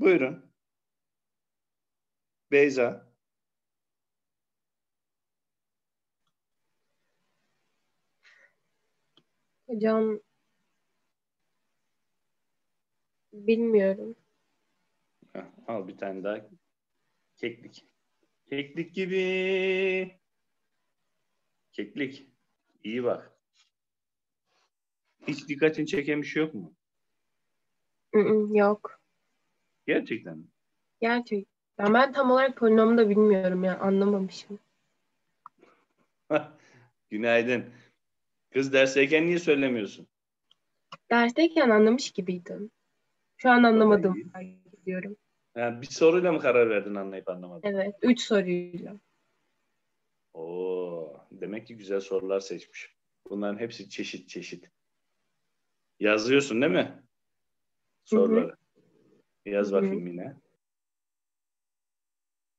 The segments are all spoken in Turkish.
Buyurun. Beyza. Hocam bilmiyorum. Heh, al bir tane daha. Keklik. Keklik gibi. Keklik. İyi bak. Hiç dikkatini çeken bir şey yok mu? Yok. Gerçekten mi? Gerçekten. Ben tam olarak polinomu da bilmiyorum ya. Anlamamışım. Günaydın. Kız dersteyken niye söylemiyorsun? Dersteyken anlamış gibiydim. Şu an anlamadım. ediyorum. Ha, bir soruyla mı karar verdin anlayıp anlamadın? Evet. Üç soruyla. Oo, demek ki güzel sorular seçmiş. Bunların hepsi çeşit çeşit. Yazıyorsun değil mi? Soruları. Yaz Hı hı. bakayım yine.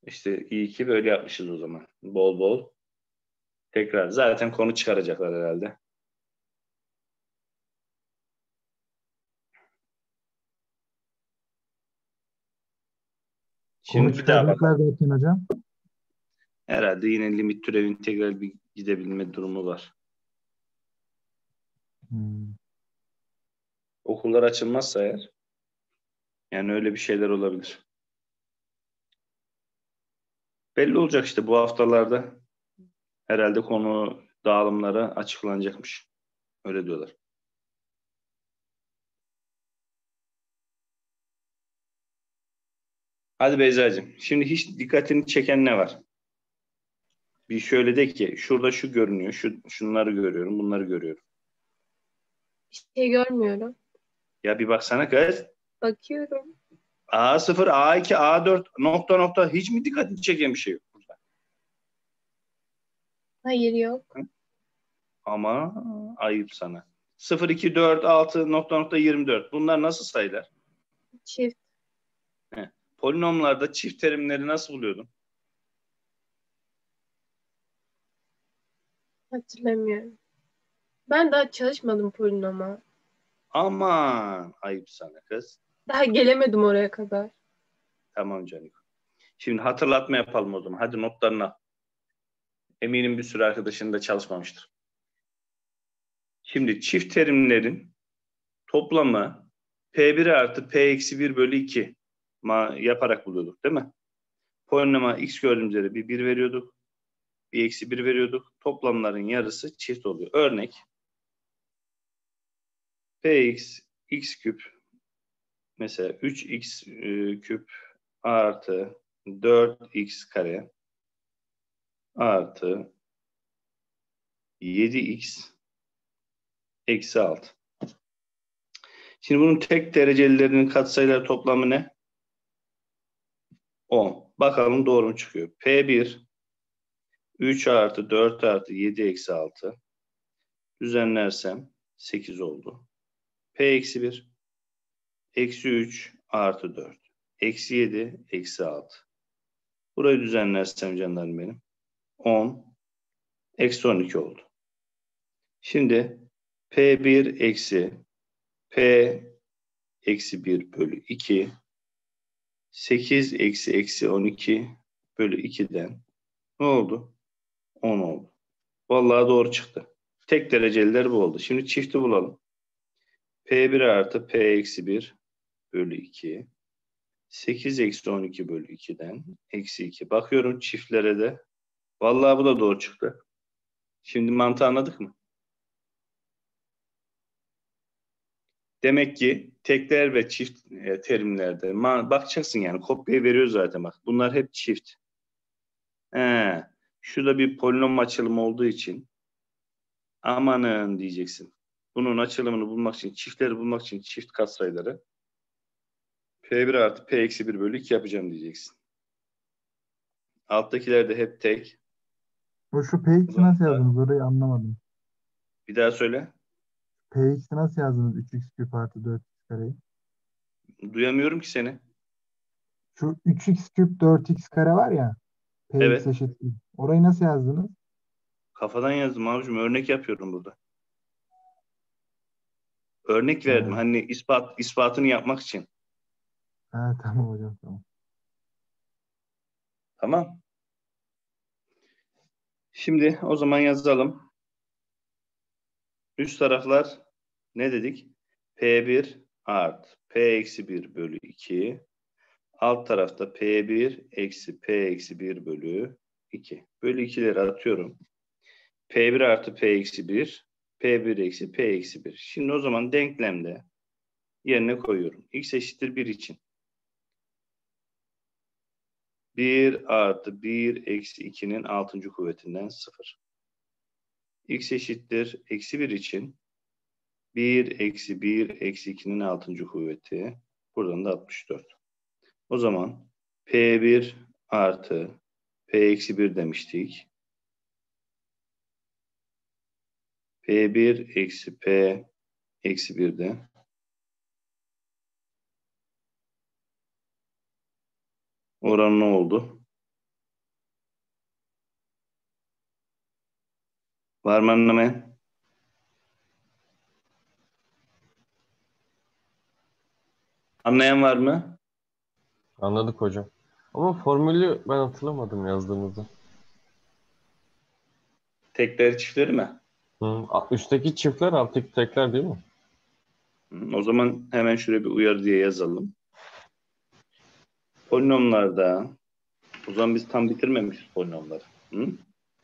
İşte iyi ki böyle yapmışız o zaman. Bol bol. Tekrar. Zaten konu çıkaracaklar herhalde. Şimdi bir daha bak. derken hocam. Herhalde yine limit türev integral bir gidebilme durumu var. Hmm. Okullar açılmazsa eğer yani öyle bir şeyler olabilir. Belli olacak işte bu haftalarda herhalde konu dağılımları açıklanacakmış. Öyle diyorlar. Hadi Beyza'cığım. Şimdi hiç dikkatini çeken ne var? Bir şöyle de ki şurada şu görünüyor. Şu, şunları görüyorum. Bunları görüyorum. Bir şey görmüyorum. Ya bir baksana kız. Bakıyorum. A0, A2, A4 nokta nokta hiç mi dikkatini çeken bir şey yok burada? Hayır yok. Ama ayıp sana. 0, 2, 4, 6 nokta nokta 24. Bunlar nasıl sayılar? Çift. Polinomlarda çift terimleri nasıl buluyordun? Hatırlamıyorum. Ben daha çalışmadım polinoma. Aman ayıp sana kız. Daha gelemedim oraya kadar. Tamam canım. Şimdi hatırlatma yapalım o zaman. Hadi notlarını al. Eminim bir sürü arkadaşın da çalışmamıştır. Şimdi çift terimlerin toplamı P1 artı P eksi 1 bölü 2 ma yaparak buluyorduk değil mi? Polinoma x gördüğümüz yere bir 1 veriyorduk. Bir eksi 1 veriyorduk. Toplamların yarısı çift oluyor. Örnek Px x küp mesela 3x e, küp artı 4x kare artı 7x eksi 6. Şimdi bunun tek derecelilerinin katsayıları toplamı ne? 10. Bakalım doğru mu çıkıyor? P1 3 artı 4 artı 7 eksi 6 düzenlersem 8 oldu. P eksi 1 eksi 3 artı 4 eksi 7 eksi 6. Burayı düzenlersem canlarım benim 10 eksi 12 oldu. Şimdi P1 eksi P eksi 1 bölü 2 8 eksi eksi 12 bölü 2'den ne oldu? 10 oldu. Vallahi doğru çıktı. Tek dereceliler bu oldu. Şimdi çifti bulalım. P1 artı P eksi 1 bölü 2 8 eksi 12 bölü 2'den eksi 2. Bakıyorum çiftlere de. Vallahi bu da doğru çıktı. Şimdi mantığı anladık mı? Demek ki tekler ve çift e, terimlerde bakacaksın yani kopya veriyor zaten bak. Bunlar hep çift. He, şurada bir polinom açılımı olduğu için amanın diyeceksin. Bunun açılımını bulmak için, çiftleri bulmak için çift katsayıları P1 artı P eksi 1 bölü 2 yapacağım diyeceksin. Alttakiler de hep tek. O şu PX'i nasıl yazdınız? Orayı anlamadım. Bir daha söyle. PX'i nasıl yazdınız? 3x küp artı 4x kareyi. Duyamıyorum ki seni. Şu 3x küp 4x kare var ya. PX Evet. eşittir. Orayı nasıl yazdınız? Kafadan yazdım abicim. Örnek yapıyorum burada. Örnek verdim. Evet. Hani ispat ispatını yapmak için. Ha, tamam hocam tamam. Tamam. Şimdi o zaman yazalım. Üst taraflar ne dedik? P1 art P eksi 1 bölü 2. Alt tarafta P1 eksi P eksi 1 bölü 2. Bölü 2'leri atıyorum. P1 artı P eksi 1. P1 eksi P eksi 1. Şimdi o zaman denklemde yerine koyuyorum. X eşittir 1 için. 1 artı 1 eksi 2'nin 6. kuvvetinden 0. X eşittir eksi 1 için 1 eksi 1 eksi 2'nin 6. kuvveti. Buradan da 64. O zaman P1 artı P eksi 1 demiştik. P1 eksi P eksi 1'de oran ne oldu? Var mı anlamayan? Anlayan var mı? Anladık hocam. Ama formülü ben hatırlamadım yazdığımızda. Tekleri çiftleri mi? Hı, üstteki çiftler alttaki tekler değil mi? Hı, O zaman hemen şuraya bir uyarı diye yazalım. Polinomlarda o zaman biz tam bitirmemişiz polinomları. Hı?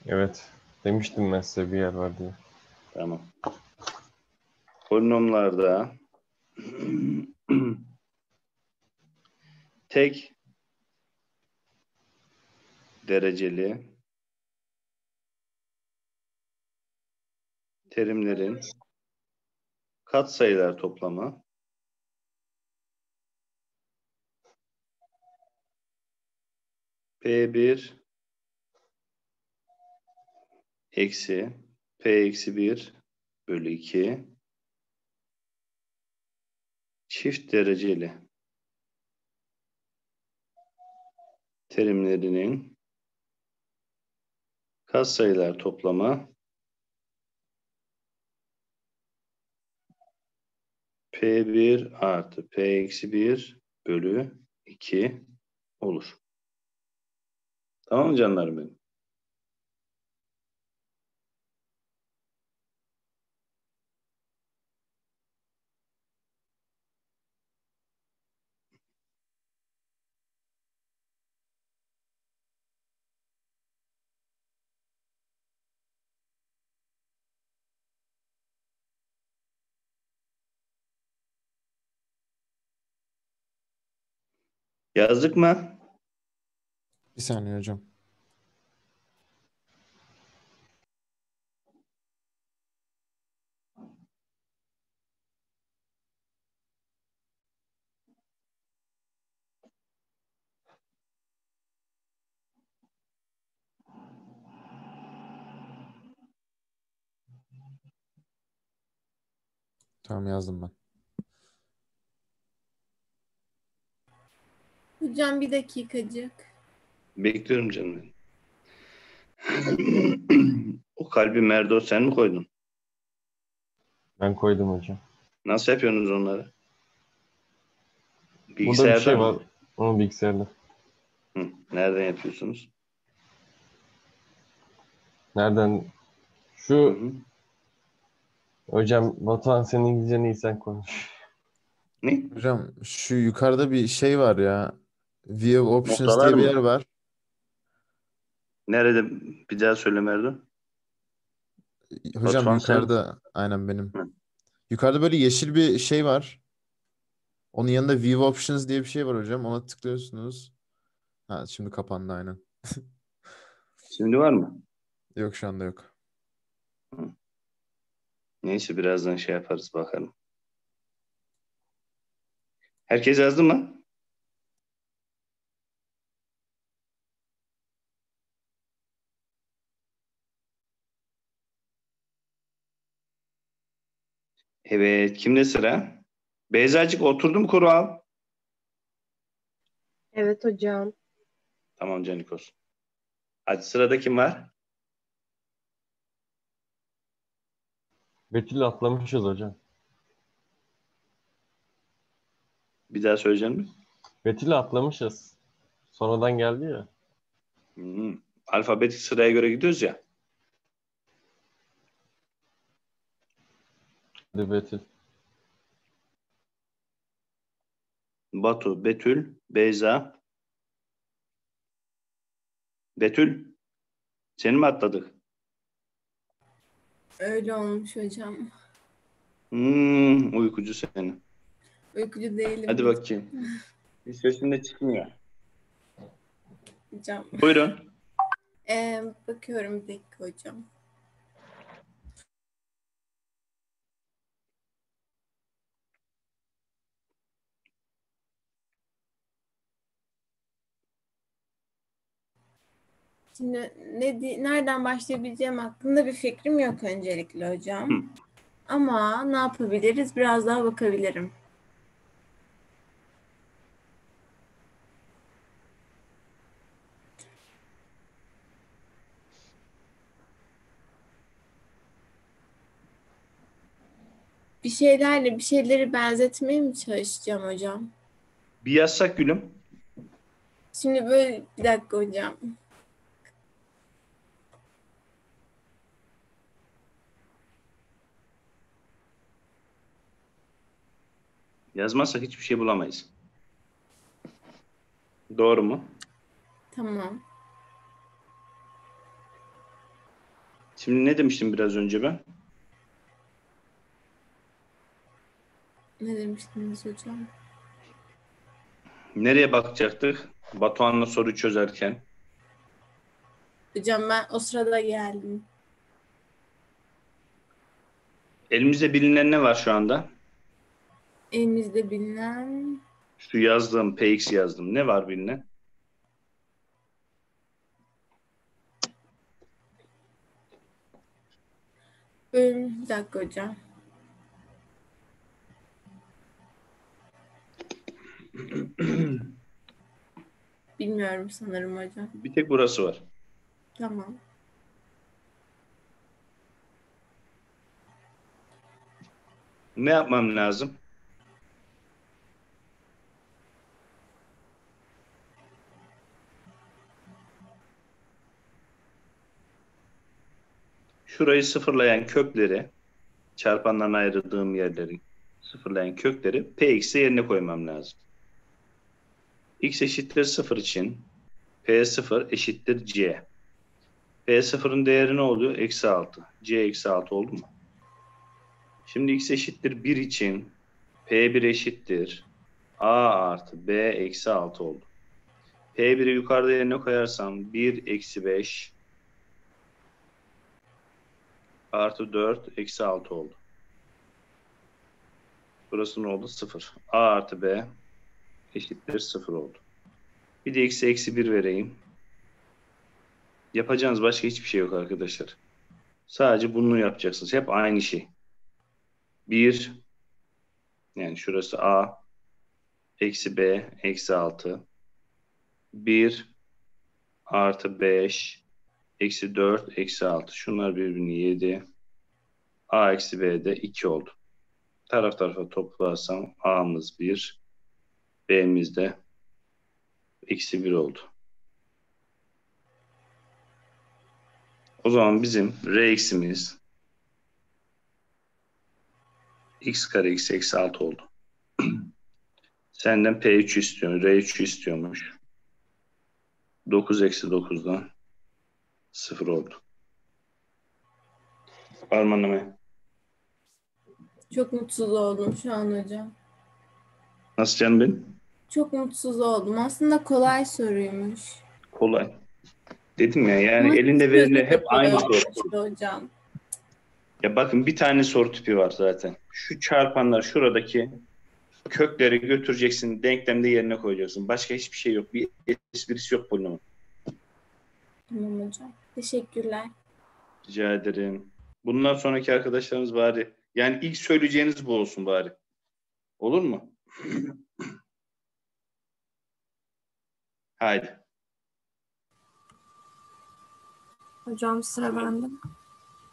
Evet. Demiştim ben size bir yer var diye. Tamam. Polinomlarda tek dereceli terimlerin katsayılar toplamı P1 eksi P eksi 1 bölü 2 çift dereceli terimlerinin katsayılar toplamı P1 artı P eksi 1 bölü 2 olur. Tamam mı canlarım benim? Yazdık mı? Bir saniye hocam. Tamam yazdım ben. Hocam bir dakikacık. Bekliyorum canım benim. o kalbi Merdo sen mi koydun? Ben koydum hocam. Nasıl yapıyorsunuz onları? Burada bir Bilgisayarda şey mı? var. Onun bilgisayarda. Hı, nereden yapıyorsunuz? Nereden? Şu hı. hocam Batuhan senin İngilizceni iyi sen konuş. Ne? Hocam şu yukarıda bir şey var ya. View Options Noktalar diye bir mı? yer var. Nerede? Bir daha söyle Merdo. Hocam Batuhan sen- yukarıda aynen benim. Hı. Yukarıda böyle yeşil bir şey var. Onun yanında View Options diye bir şey var hocam. Ona tıklıyorsunuz. Ha şimdi kapandı aynen. Şimdi var mı? Yok şu anda yok. Neyse birazdan şey yaparız bakalım. Herkes yazdı mı? Evet, kimde sıra? Beyzacık oturdu mu Kural? Evet hocam. Tamam Canikos. Hadi sırada kim var? Betül atlamışız hocam. Bir daha söyleyeceğim mi? Betül'ü atlamışız. Sonradan geldi ya. Hmm. Alfabetik sıraya göre gidiyoruz ya. Betül. Batu, Betül, Beyza. Betül. Seni mi atladık? Öyle olmuş hocam. Hmm, uykucu seni. Uykucu değilim. Hadi bakayım. Bir sesin de çıkmıyor. Hocam. Buyurun. Ee, bakıyorum bir dakika hocam. Şimdi ne nereden başlayabileceğim hakkında bir fikrim yok öncelikle hocam. Hı. Ama ne yapabiliriz? Biraz daha bakabilirim. Bir şeylerle bir şeyleri benzetmeye mi çalışacağım hocam? Bir yazsak gülüm. Şimdi böyle bir dakika hocam. Yazmazsak hiçbir şey bulamayız. Doğru mu? Tamam. Şimdi ne demiştim biraz önce ben? Ne demiştiniz hocam? Nereye bakacaktık? Batuhan'la soru çözerken. Hocam ben o sırada geldim. Elimizde bilinen ne var şu anda? Elimizde bilinen Şu yazdığım, PX yazdım. Ne var bilinen? bölüm bir dakika hocam. Bilmiyorum sanırım hocam. Bir tek burası var. Tamam. Ne yapmam lazım? Şurayı sıfırlayan kökleri, çarpandan ayırdığım yerleri sıfırlayan kökleri px'e yerine koymam lazım. x eşittir 0 için p0 eşittir c. p0'ın değeri ne oluyor? Eksi 6. c eksi 6 oldu mu? Şimdi x eşittir 1 için P1 eşittir A artı B eksi 6 oldu. P1'i yukarıda yerine koyarsam 1 eksi 5 artı 4 eksi 6 oldu. Burası ne oldu? 0. A artı B eşittir 0 oldu. Bir de eksi eksi 1 vereyim. Yapacağınız başka hiçbir şey yok arkadaşlar. Sadece bunu yapacaksınız. Hep aynı şey. 1 yani şurası A eksi B eksi 6 1 artı 5 eksi 4 eksi 6 şunlar birbirini yedi. A eksi B de 2 oldu. Taraf tarafa toplarsam A'mız 1 B'miz de eksi 1 oldu. O zaman bizim R eksimiz x kare x eksi 6 oldu. Senden P3 istiyor. R3 istiyormuş. 9 eksi 9'dan 0 oldu. Var mı anlamaya? Çok mutsuz oldum şu an hocam. Nasıl canım benim? Çok mutsuz oldum. Aslında kolay soruymuş. Kolay. Dedim ya yani Ama elinde verilen hep aynı soru. hocam. Ya bakın bir tane soru tipi var zaten. Şu çarpanlar şuradaki kökleri götüreceksin. Denklemde yerine koyacaksın. Başka hiçbir şey yok. Bir esprisi yok polinomun. Tamam hocam. Teşekkürler. Rica ederim. Bundan sonraki arkadaşlarımız bari yani ilk söyleyeceğiniz bu olsun bari. Olur mu? Haydi. Hocam sıra bende.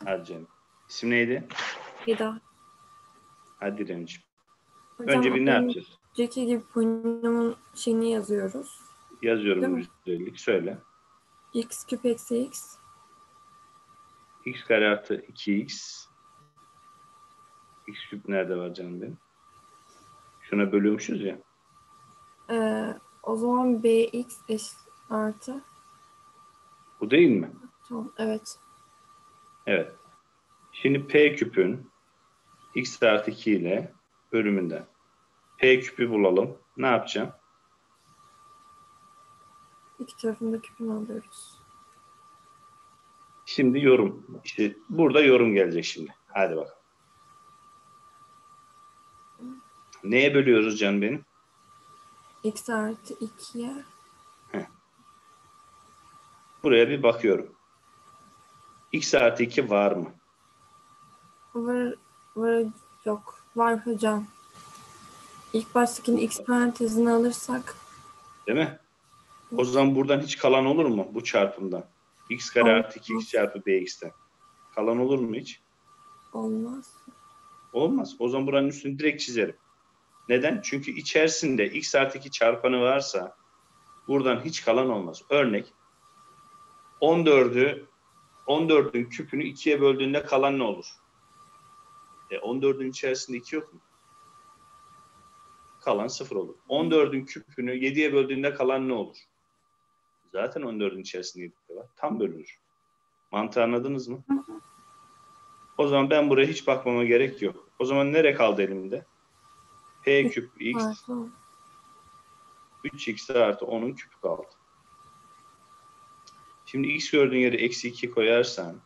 Hadi canım. İsim neydi? Daha. Hadi Remciğim. Hocam Önce bir ne yapacağız? Önceki gibi polinomun şeyini yazıyoruz. Yazıyorum yüzdelik. Söyle. X küp eksi x. x kare artı 2x. x küp nerede var canım benim? Şuna bölüyormuşuz ya. Ee, o zaman bx eşit artı. Bu değil mi? Tamam evet. Evet. Şimdi p küpün x artı 2 ile bölümünden. p küpü bulalım. Ne yapacağım? İki tarafında küpünü alıyoruz. Şimdi yorum. İşte burada yorum gelecek şimdi. Hadi bakalım. Neye bölüyoruz canım benim? x artı 2'ye Buraya bir bakıyorum. x artı 2 var mı? var, var yok. Var hocam. İlk baştakini x parantezine alırsak Değil mi? O zaman buradan hiç kalan olur mu bu çarpımdan? x kare Olmaz. artı 2x çarpı bx'ten. Kalan olur mu hiç? olmaz. Olmaz. O zaman buranın üstünü direkt çizerim. Neden? Çünkü içerisinde x artı 2 çarpanı varsa buradan hiç kalan olmaz. Örnek 14'ü 14'ün küpünü 2'ye böldüğünde kalan ne olur? E 14'ün içerisinde 2 yok mu? Kalan 0 olur. 14'ün küpünü 7'ye böldüğünde kalan ne olur? Zaten 14'ün içerisinde 7 var. Tam bölünür. Mantığı anladınız mı? O zaman ben buraya hiç bakmama gerek yok. O zaman nere kaldı elimde? P küp x Artı on. 3x artı 10'un küpü kaldı. Şimdi x gördüğün yere eksi 2 koyarsan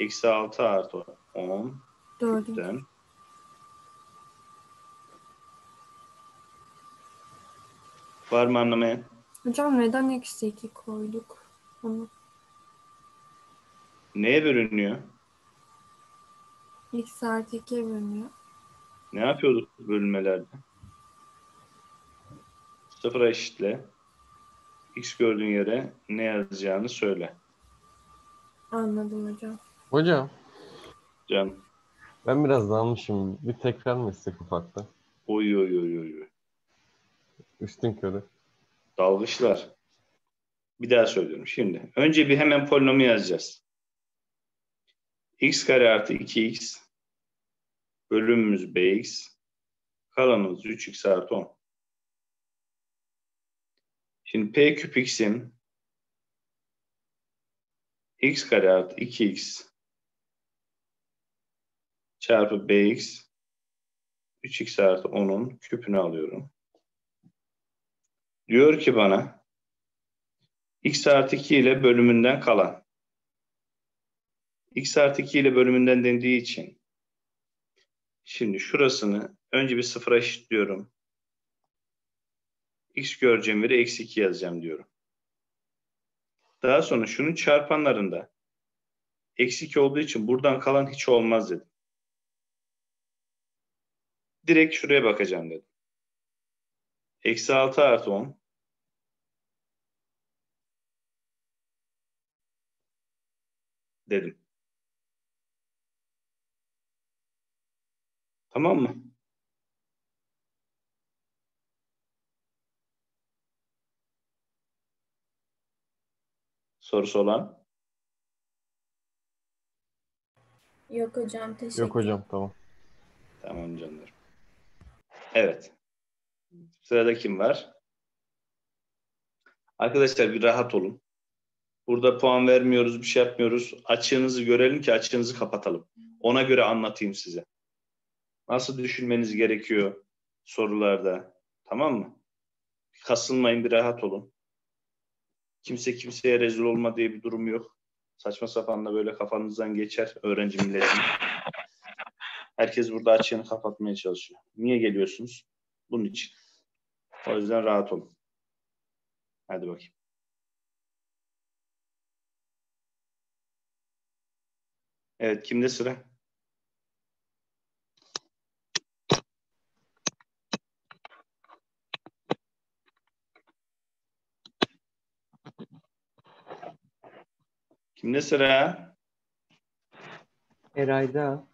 eksi 6 artı 10 Dördüncü. küpten var mı anlamayan? Hocam neden eksi 2 koyduk? Onu Neye bölünüyor? x artı 2'ye bölünüyor. Ne yapıyorduk bölünmelerde? Sıfıra eşitle. X gördüğün yere ne yazacağını söyle. Anladım hocam. Hocam Can. ben biraz dalmışım. Bir tekrar mı etsek ufakta? Oy oy oy oy. oy. Üstün körü. Dalgıçlar. Bir daha söylüyorum şimdi. Önce bir hemen polinomu yazacağız. x kare artı 2x bölümümüz bx kalanımız 3x artı 10. Şimdi p küp x'in x kare artı 2x çarpı bx 3x artı 10'un küpünü alıyorum. Diyor ki bana x artı 2 ile bölümünden kalan. x artı 2 ile bölümünden dendiği için şimdi şurasını önce bir sıfıra eşitliyorum. x göreceğim yere eksi 2 yazacağım diyorum. Daha sonra şunun çarpanlarında eksi 2 olduğu için buradan kalan hiç olmaz dedim. Direkt şuraya bakacağım dedim. Eksi 6 artı 10 dedim. Tamam mı? Sorusu olan? Yok hocam teşekkür Yok hocam tamam. Tamam canlarım. Evet. Sırada kim var? Arkadaşlar bir rahat olun. Burada puan vermiyoruz, bir şey yapmıyoruz. Açığınızı görelim ki açığınızı kapatalım. Ona göre anlatayım size. Nasıl düşünmeniz gerekiyor sorularda. Tamam mı? Kasılmayın, bir rahat olun. Kimse kimseye rezil olma diye bir durum yok. Saçma sapan da böyle kafanızdan geçer öğrenci milletin. Herkes burada açığını kapatmaya çalışıyor. Niye geliyorsunuz? Bunun için. O yüzden rahat olun. Hadi bakayım. Evet, kimde sıra? Kimde sıra? Eray'da.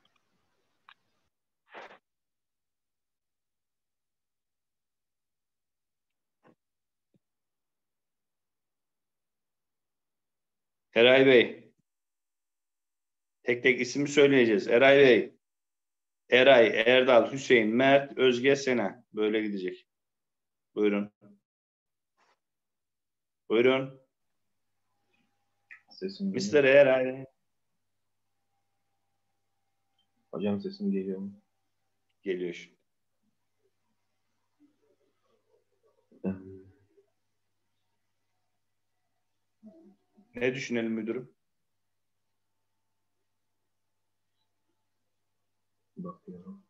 Eray Bey. Tek tek ismi söyleyeceğiz. Eray Bey. Eray, Erdal, Hüseyin, Mert, Özge, Sena. Böyle gidecek. Buyurun. Buyurun. Sesim. Mr. Eray. Hocam sesim geliyor mu? Geliyor şimdi. Ne düşünelim müdürüm? Bakıyorum.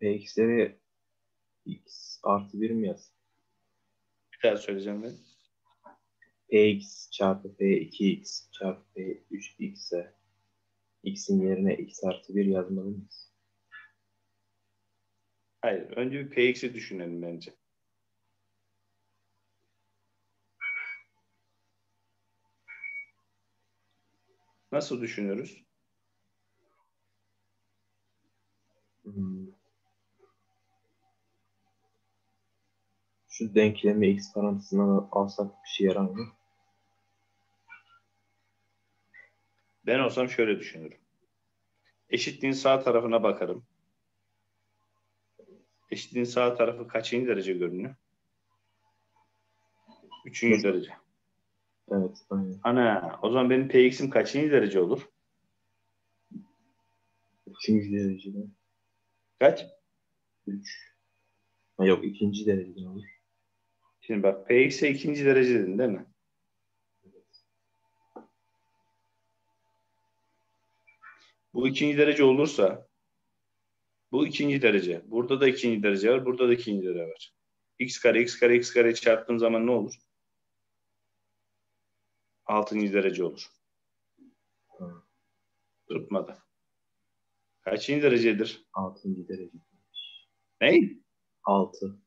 Px'leri x artı 1 mi yaz? Bir daha söyleyeceğim ben. Px çarpı p2x çarpı p3x'e x'in yerine x artı 1 yazmalı mıyız? Hayır. Önce bir PX'i düşünelim bence. Nasıl düşünüyoruz? Hmm. Şu denklemi x parantezine alsak bir şey yarar mı? Ben olsam şöyle düşünürüm. Eşitliğin sağ tarafına bakarım. Eşitliğin sağ tarafı kaçıncı derece görünüyor? Üçüncü derece. Evet, aynen. Ana, o zaman benim PX'im kaçıncı derece olur? Üçüncü derecede. Kaç? 3. Ha, yok ikinci derecede olur. Şimdi bak PX'e ikinci derece dedin değil mi? Bu ikinci derece olursa bu ikinci derece. Burada da ikinci derece var. Burada da ikinci derece var. X kare, x kare, x kare çarptığın zaman ne olur? Altıncı derece olur. Tutmadı. Kaçıncı derecedir? altıncı derece. Ne? 6.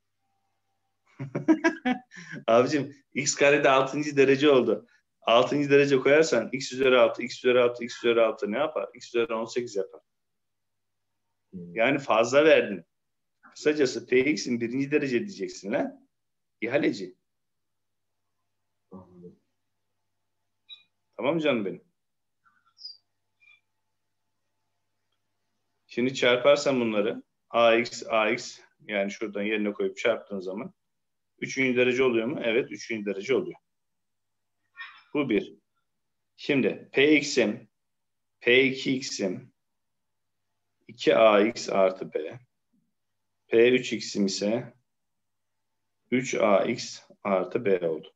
Abicim x karede 6. derece oldu. 6. derece koyarsan x üzeri 6, x üzeri 6, x üzeri 6 ne yapar? x üzeri 18 yapar. Yani fazla verdin. Kısacası px'in birinci derece diyeceksin lan. İhaleci. Anladım. Tamam mı canım benim? Şimdi çarparsan bunları ax, ax yani şuradan yerine koyup çarptığın zaman üçüncü derece oluyor mu? Evet, üçüncü derece oluyor. Bu bir. Şimdi px'im p2x'im 2ax artı b p3x'im ise 3ax artı b oldu.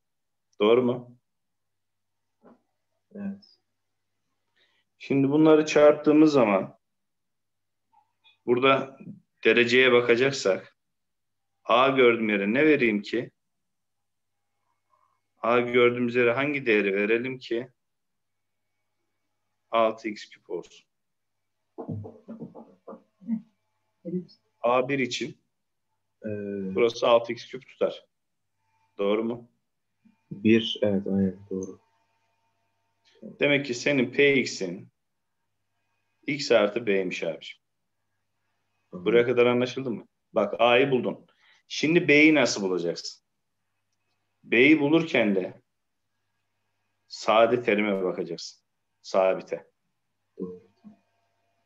Doğru mu? Evet. Şimdi bunları çarptığımız zaman burada dereceye bakacaksak A gördüğüm yere ne vereyim ki? A gördüğümüz yere hangi değeri verelim ki? 6x küp olsun. A1 için Ee, burası 6x küp tutar. Doğru mu? 1 evet aynen doğru. Demek ki senin px'in x artı b'ymiş abiciğim. Buraya kadar anlaşıldı mı? Bak A'yı buldun. Şimdi B'yi nasıl bulacaksın? B'yi bulurken de sade terime bakacaksın. Sabite.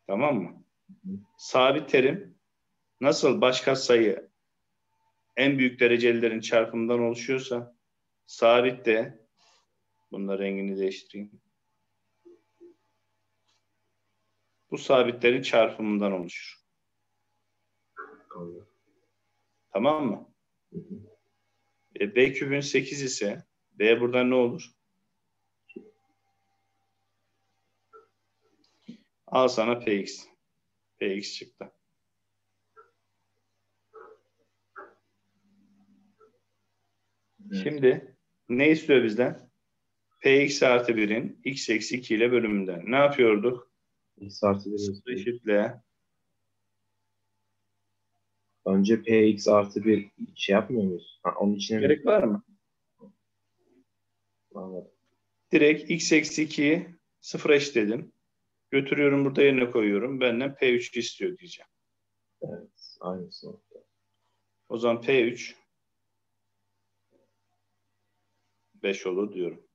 Tamam mı? Sabit terim nasıl başka sayı en büyük derecelilerin çarpımından oluşuyorsa sabit de bunların rengini değiştireyim. Bu sabitlerin çarpımından oluşur. Tamam mı? Hı hı. E, B küpün 8 ise B buradan ne olur? Al sana Px. Px çıktı. Evet. Şimdi ne istiyor bizden? Px artı 1'in x eksi 2 ile bölümünden. Ne yapıyorduk? X artı 1 Sıfır yazıyor. eşitle. Önce px artı 1 şey yapmıyor muyuz? Ha, onun içine mi? Gerek var mı? Anladım. Direkt x eksi 2'yi sıfıra eşitledim. Götürüyorum burada yerine koyuyorum. Benden P3 istiyor diyeceğim. Evet. Aynısı. O zaman P3 5 olur diyorum.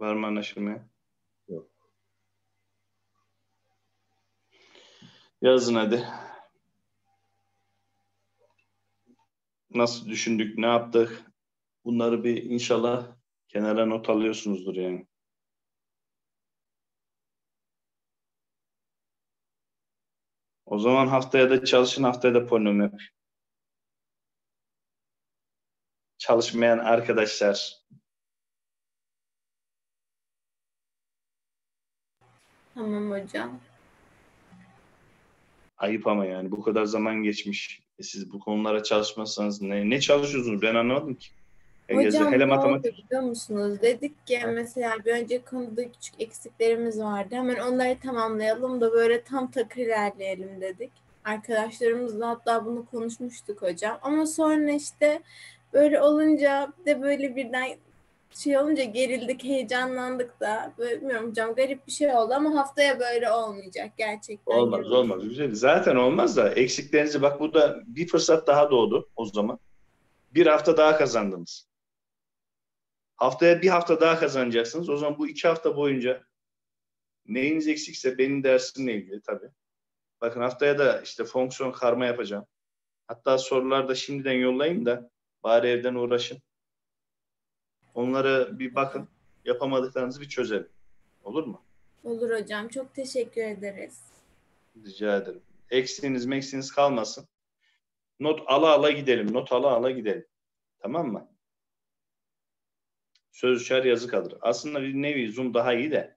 Var mı anlaşılmaya? Yok. Yazın hadi. Nasıl düşündük, ne yaptık? Bunları bir inşallah kenara not alıyorsunuzdur yani. O zaman haftaya da çalışın, haftaya da polinom yap. Çalışmayan arkadaşlar. Tamam hocam. Ayıp ama yani bu kadar zaman geçmiş. E siz bu konulara çalışmazsanız ne, ne çalışıyorsunuz ben anlamadım ki. Hocam hele matematik. biliyor musunuz? Dedik ki mesela bir önceki konuda küçük eksiklerimiz vardı. Hemen onları tamamlayalım da böyle tam takır ilerleyelim dedik. Arkadaşlarımızla hatta bunu konuşmuştuk hocam. Ama sonra işte böyle olunca de böyle birden şey olunca gerildik, heyecanlandık da. Böyle bilmiyorum hocam garip bir şey oldu ama haftaya böyle olmayacak gerçekten. Olmaz olmaz. Güzel. Zaten olmaz da eksiklerinizi bak burada bir fırsat daha doğdu o zaman. Bir hafta daha kazandınız. Haftaya bir hafta daha kazanacaksınız. O zaman bu iki hafta boyunca neyiniz eksikse benim dersimle ilgili tabii. Bakın haftaya da işte fonksiyon karma yapacağım. Hatta sorular da şimdiden yollayayım da bari evden uğraşın. Onlara bir bakın. Yapamadıklarınızı bir çözelim. Olur mu? Olur hocam. Çok teşekkür ederiz. Rica ederim. Eksiğiniz meksiğiniz kalmasın. Not ala ala gidelim. Not ala ala gidelim. Tamam mı? Söz uçar yazı kalır. Aslında bir nevi Zoom daha iyi de.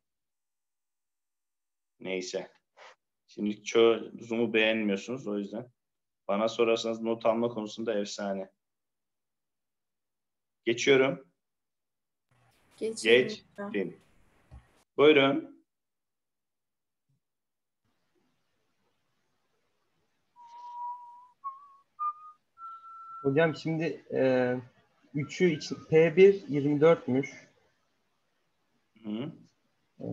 Neyse. Şimdi çoğu Zoom'u beğenmiyorsunuz o yüzden. Bana sorarsanız not alma konusunda efsane. Geçiyorum. Geçelim Geç. hocam. Değil. Buyurun. Hocam şimdi e, 3'ü için P1 24'müş. Hı. E,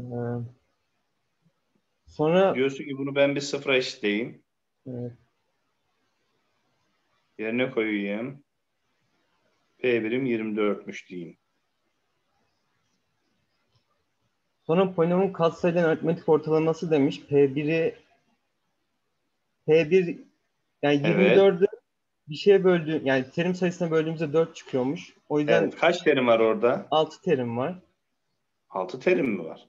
sonra Diyorsun ki bunu ben bir sıfıra eşitleyeyim. evet, Yerine koyayım. P birim 24'müş diyeyim. sonra polinomun katsayıların aritmetik ortalaması demiş. P1'i P1 yani Evet. 24'ü bir şeye böldü yani terim sayısına böldüğümüzde 4 çıkıyormuş. O yüzden Evet, kaç terim var orada? 6 terim var. 6 terim mi var?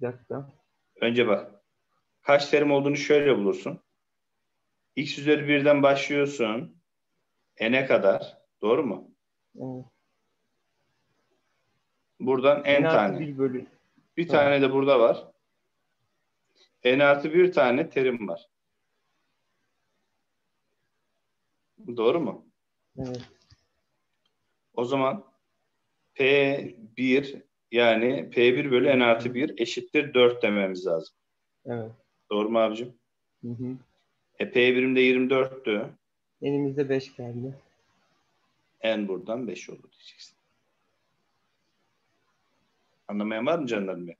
Bir dakika. Önce bak. Kaç terim olduğunu şöyle bulursun. X üzeri birden başlıyorsun. N'e kadar. Doğru mu? Evet. Buradan N N tane. 1 bölü. Bir tane de burada var. N artı bir tane terim var. Doğru mu? Evet. O zaman P1 yani P1 bölü N artı 1 eşittir 4 dememiz lazım. Evet. Doğru mu abicim? Hı hı. E, P1'im de 24'tü. Elimizde 5 geldi. N buradan 5 olur diyeceksin. Anlamayan var mı canlarım benim?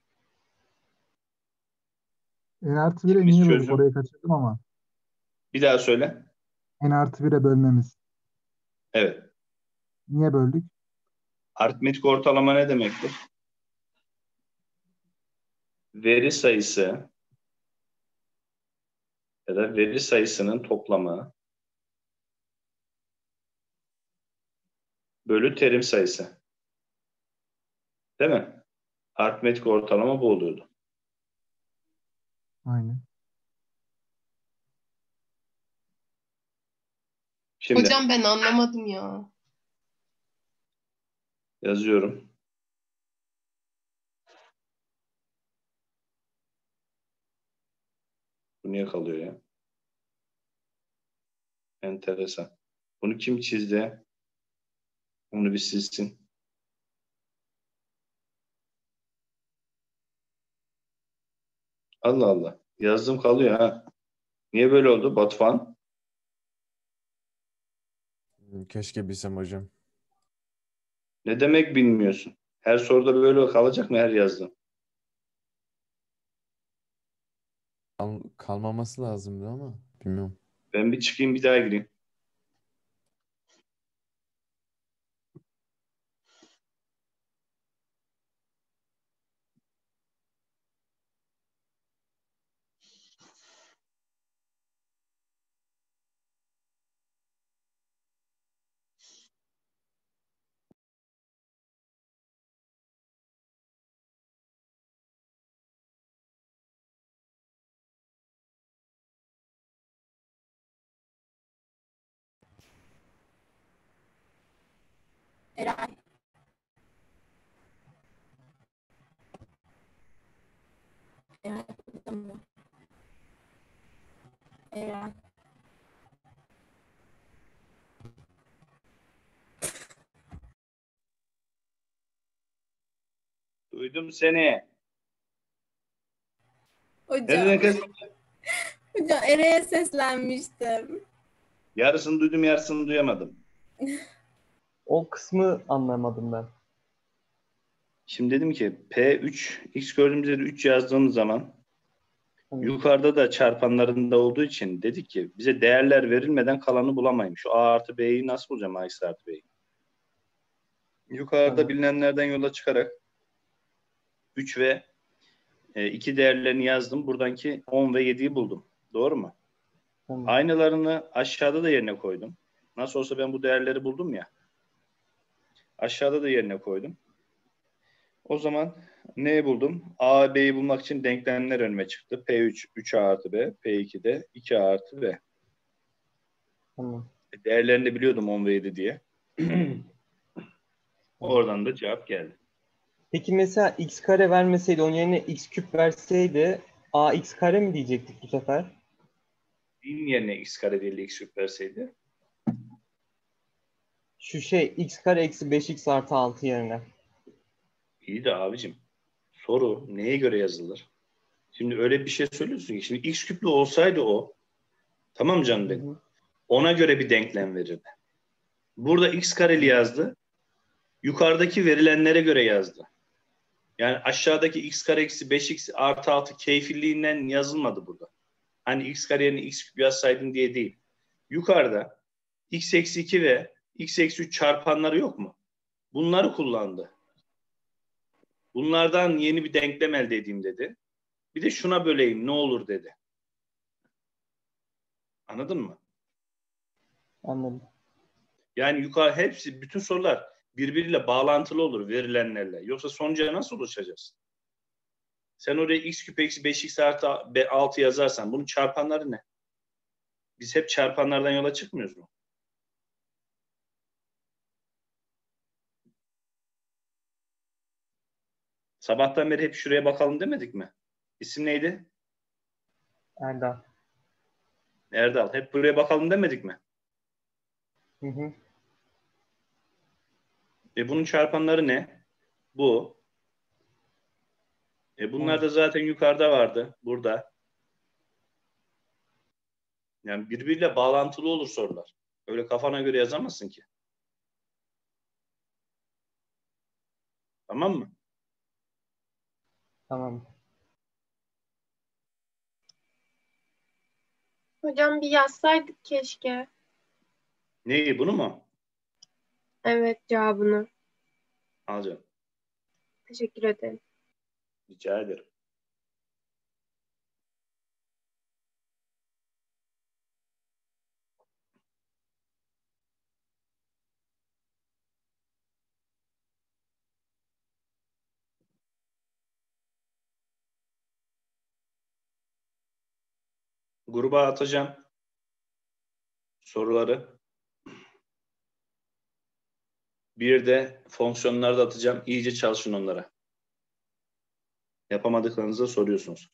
N artı 1'e Temiz niye çözüm. Orayı kaçırdım ama. Bir daha söyle. N artı 1'e bölmemiz. Evet. Niye böldük? Aritmetik ortalama ne demektir? Veri sayısı ya da veri sayısının toplamı bölü terim sayısı. Değil mi? Aritmetik ortalama bu oluyordu. Aynen. Şimdi Hocam ben anlamadım ya. yazıyorum. Bu niye kalıyor ya? Enteresan. Bunu kim çizdi? Onu bir silsin. Allah Allah. Yazdım kalıyor ha. Niye böyle oldu Batuhan? Keşke bilsem hocam. Ne demek bilmiyorsun? Her soruda böyle kalacak mı her yazdığım? Kal- kalmaması lazımdı ama bilmiyorum. Ben bir çıkayım bir daha gireyim. Eray. Eray burada mı? Eray. Duydum seni. Hocam. Ne dedin kız? Hocam Eray'a seslenmiştim. Yarısını duydum yarısını duyamadım. O kısmı anlamadım ben. Şimdi dedim ki P3 x gördüğümüz yere 3 yazdığımız zaman Evet. yukarıda da çarpanlarında olduğu için dedik ki bize değerler verilmeden kalanı bulamayayım. Şu A artı B'yi nasıl bulacağım A eksi artı B'yi? Yukarıda Tamam. bilinenlerden yola çıkarak 3 ve 2 değerlerini yazdım. Buradanki 10 ve 7'yi buldum. Doğru mu? Tamam. Aynılarını aşağıda da yerine koydum. Nasıl olsa ben bu değerleri buldum ya. Aşağıda da yerine koydum. O zaman neyi buldum? A, B'yi bulmak için denklemler önüme çıktı. P3, 3A artı B. P2'de 2A artı B. Tamam. Değerlerini de biliyordum 10 ve 7 diye. Oradan da cevap geldi. Peki mesela x kare vermeseydi onun yerine x küp verseydi ax kare mi diyecektik bu sefer? Bin yerine x kare değil de x küp verseydi. Şu şey x kare eksi 5x artı 6 yerine. İyi de abicim soru neye göre yazılır? Şimdi öyle bir şey söylüyorsun ki şimdi x küplü olsaydı o tamam canım benim. Ona göre bir denklem verirdi. Burada x kareli yazdı. Yukarıdaki verilenlere göre yazdı. Yani aşağıdaki x kare eksi 5x artı 6 keyfiliğinden yazılmadı burada. Hani x kare yerine x küp yazsaydın diye değil. Yukarıda x eksi 2 ve x eksi 3 çarpanları yok mu? Bunları kullandı. Bunlardan yeni bir denklem elde edeyim dedi. Bir de şuna böleyim ne olur dedi. Anladın mı? Anladım. Yani yukarı hepsi bütün sorular birbiriyle bağlantılı olur verilenlerle. Yoksa sonuca nasıl ulaşacağız? Sen oraya x küp eksi 5x artı 6 yazarsan bunun çarpanları ne? Biz hep çarpanlardan yola çıkmıyoruz mu? Sabahtan beri hep şuraya bakalım demedik mi? İsim neydi? Erdal. Erdal. Hep buraya bakalım demedik mi? Hı hı. E bunun çarpanları ne? Bu. E bunlar da zaten yukarıda vardı. Burada. Yani birbiriyle bağlantılı olur sorular. Öyle kafana göre yazamazsın ki. Tamam mı? Tamam. Hocam bir yazsaydık keşke. Neyi bunu mu? Evet cevabını. Alacağım. Teşekkür ederim. Rica ederim. Gruba atacağım soruları. Bir de fonksiyonları da atacağım. İyice çalışın onlara. Yapamadıklarınızı soruyorsunuz.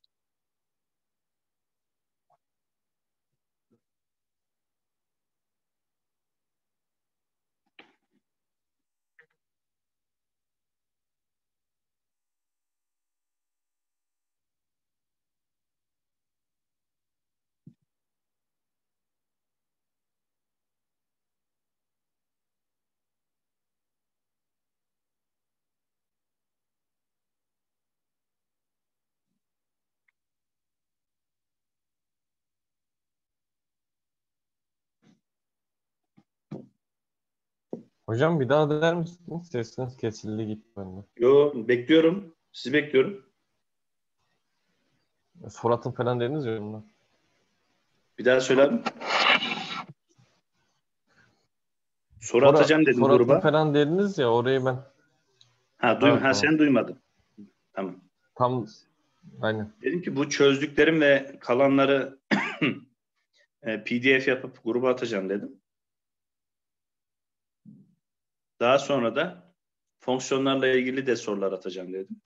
Hocam bir daha der misiniz? Sesiniz kesildi gitti bende. Yo bekliyorum. Sizi bekliyorum. Suratın falan dediniz ya ondan. Bir daha söyler mi? Soru Sonra- atacağım dedim Suratın gruba. falan dediniz ya orayı ben Ha, duy Ha, ha tamam. sen duymadın. Tamam. tam aynen. Dedim ki bu çözdüklerim ve kalanları e, PDF yapıp gruba atacağım dedim. Daha sonra da fonksiyonlarla ilgili de sorular atacağım dedim.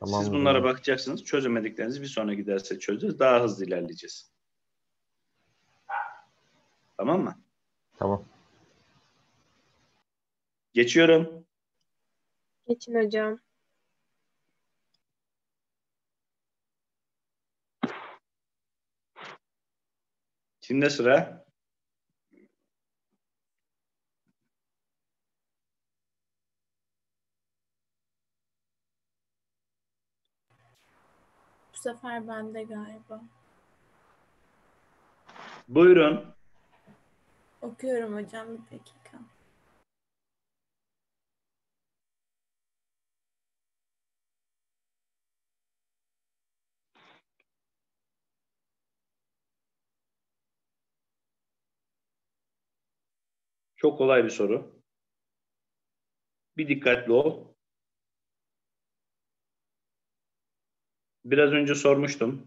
Tamam. Siz bunlara bakacaksınız. Çözemediklerinizi bir sonraki derste çözeceğiz. Daha hızlı ilerleyeceğiz. Tamam mı? Tamam. Geçiyorum. Geçin hocam. Kimde sıra? Bu sefer bende galiba. Buyurun. Okuyorum hocam bir dakika. Çok kolay bir soru. Bir dikkatli ol. Biraz önce sormuştum.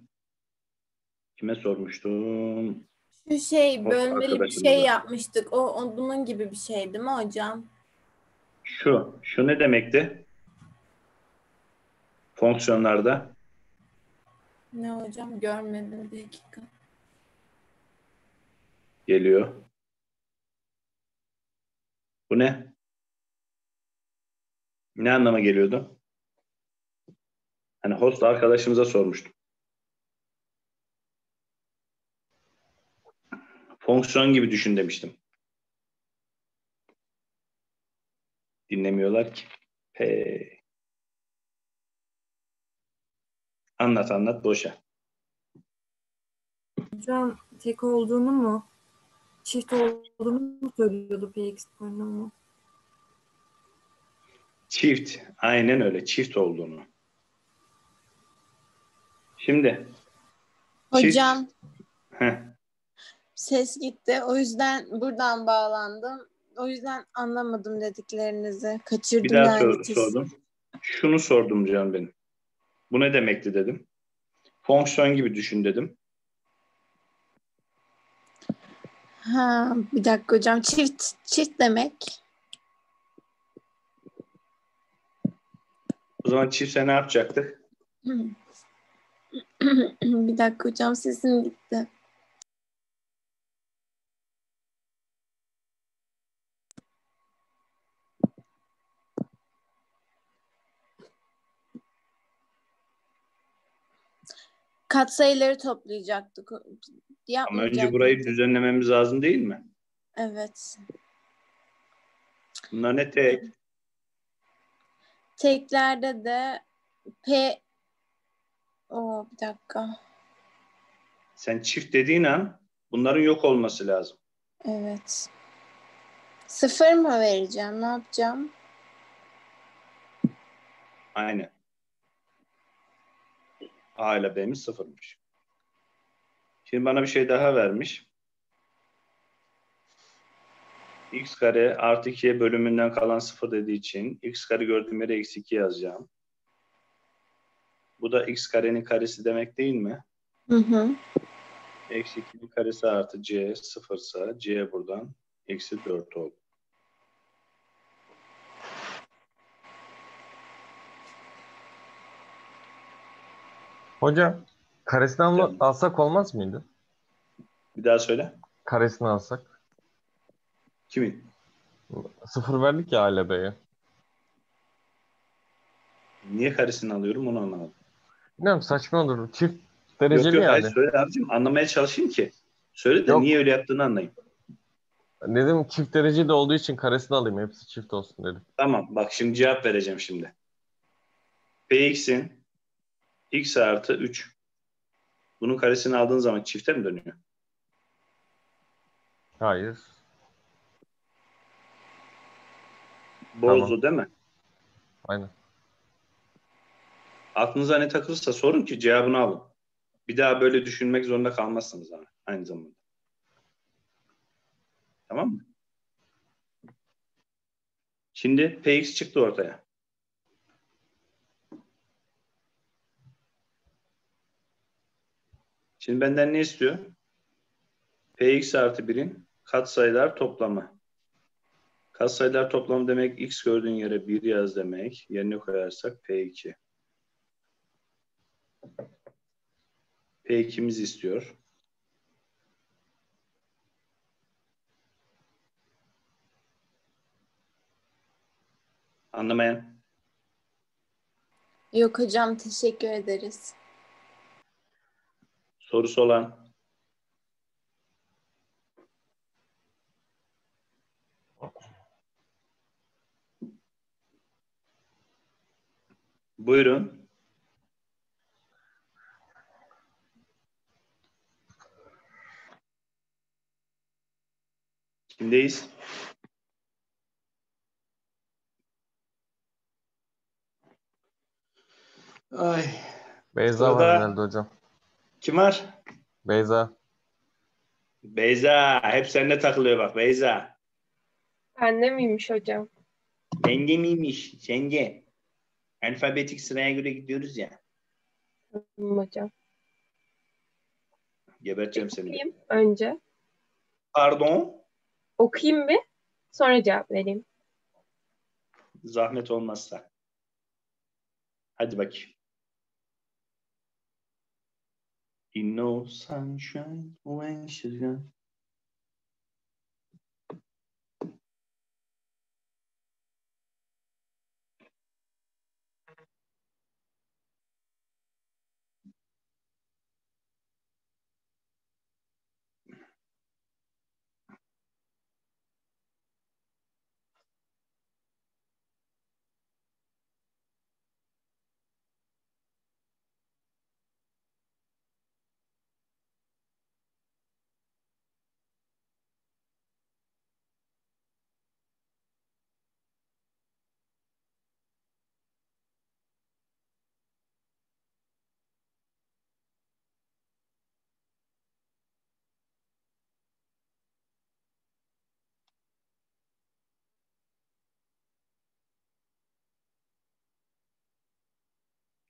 Kime sormuştum? Şu şey O bölmeli bir şey yapmıştık. O, o bunun gibi bir şey değil mi hocam? Şu. Şu ne demekti? Fonksiyonlarda. Ne hocam görmedim bir dakika. geliyor. Bu ne? Ne anlama geliyordu? Hani host arkadaşımıza sormuştum. Fonksiyon gibi düşün demiştim. Dinlemiyorlar ki. P. Anlat anlat boşa. Hocam tek olduğunu mu? Çift olduğunu mu söylüyordu PX polinomu? Çift. Aynen öyle. Çift olduğunu. Şimdi. Hocam Heh, ses gitti. O yüzden buradan bağlandım. O yüzden anlamadım dediklerinizi. Kaçırdım bir daha sor- siz. sordum. Şunu sordum canım benim. Bu ne demekti dedim. Fonksiyon gibi düşün dedim. Ha, bir dakika hocam. Çift çift demek. O zaman çiftse ne yapacaktık? bir dakika hocam sesim gitti. Katsayıları toplayacaktık. Ama önce burayı düzenlememiz lazım değil mi? Evet. Bunlar ne tek? Teklerde de P o bir dakika. Sen çift dediğin an bunların yok olması lazım. Evet. Sıfır mı vereceğim? Ne yapacağım? Aynen. A ile B'miz sıfırmış. Şimdi bana bir şey daha vermiş. x kare artı 2'ye bölümünden kalan sıfır dediği için x kare gördüğüm yere eksi 2 yazacağım. Bu da x karenin karesi demek değil mi? Hı hı. Eksi 2'nin karesi artı c sıfırsa c buradan eksi 4 oldu. Hocam karesini Canım. alsak olmaz mıydı? Bir daha söyle. Karesini alsak. Kimin? Sıfır verdik ya A ile B'ye. Niye karesini alıyorum onu anlamadım. Bilmiyorum saçma olur. Çift Yok dereceli yok yani. hayır söyle abicim anlamaya çalışayım ki. Söyle de Yok. niye öyle yaptığını anlayayım. Dedim çift dereceli olduğu için karesini alayım. Hepsi çift olsun dedim. Tamam bak şimdi cevap vereceğim şimdi. Px'in x artı 3. Bunun karesini aldığın zaman çifte mi dönüyor? Hayır. Bozdu değil mi? Aynen. Aklınıza ne takılırsa sorun ki cevabını alın. Bir daha böyle düşünmek zorunda kalmazsınız ama aynı zamanda. Tamam mı? Şimdi Px çıktı ortaya. Şimdi benden ne istiyor? Px artı 1'in katsayılar toplamı. Katsayılar toplamı demek x gördüğün yere 1 yaz demek. Yerine koyarsak P2. P2'mizi istiyor. Anlamayan? Yok hocam teşekkür ederiz. Sorusu olan? Buyurun. Kimdeyiz? Ay. Beyza var Sırada- herhalde hocam. Kim var? Beyza. Beyza. Hep seninle takılıyor bak Beyza. Bende miymiş hocam? Sende miymiş? Sende. Alfabetik sıraya göre gidiyoruz ya. Tamam hocam. Geberteceğim seni. Önce. Pardon. Okuyayım bir. Sonra cevap vereyim. Zahmet olmazsa. Hadi bakayım. In no sunshine when she's gone.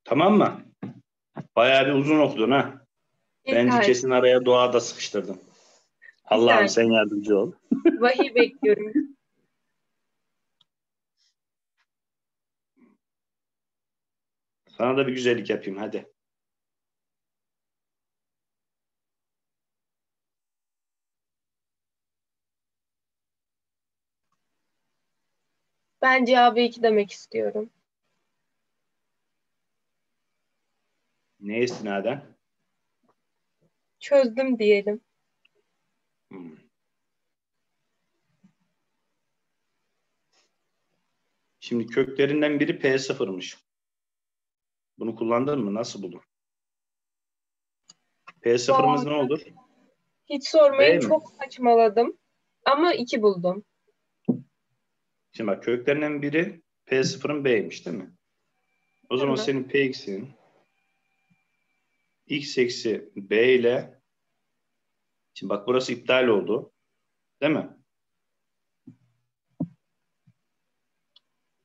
Tamam mı? Bayağı bir uzun okudun ha. Bence tane kesin araya dua da sıkıştırdın. Allah'ım sen yardımcı ol. vahiy bekliyorum. Sana da bir güzellik yapayım hadi. Ben cevabı iki demek istiyorum. Ne istinaden? Çözdüm diyelim. Hmm. Şimdi köklerinden biri P0'mış. Bunu kullandın mı? Nasıl buldun? P0'ımız ne olur? Hiç sormayın Değil mi? çok saçmaladım. Ama iki buldum. Şimdi bak köklerinden biri P0'ın B'ymiş değil mi? O zaman senin Px'in x eksi B ile şimdi bak burası iptal oldu. Değil mi?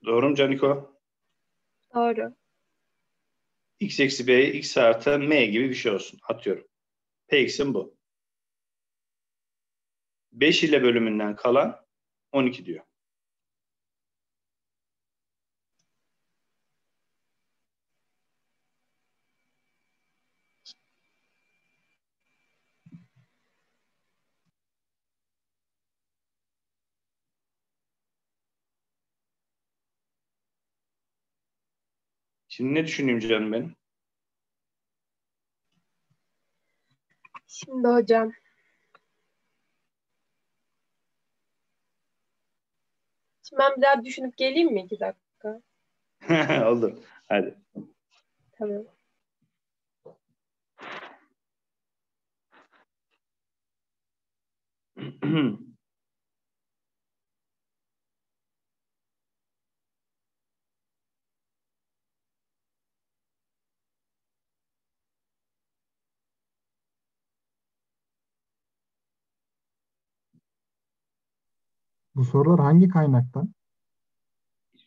Doğru mu Caniko? Doğru. x eksi b x artı m gibi bir şey olsun. Atıyorum. Px'in bu. 5 ile bölümünden kalan 12 diyor. Şimdi ne düşüneyim canım benim? Şimdi hocam. Şimdi ben bir daha düşünüp geleyim mi iki dakika? Oldu. Hadi. Tamam. Bu sorular hangi kaynaktan?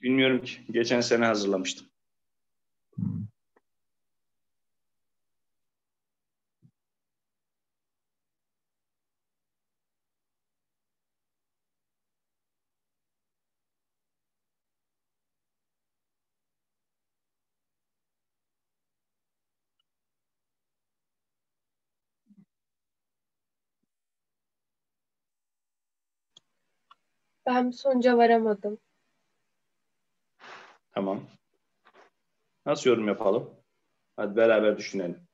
Bilmiyorum ki. Geçen sene hazırlamıştım. Hmm. Ben bir sonuca varamadım. Tamam. Nasıl yorum yapalım? Hadi beraber düşünelim.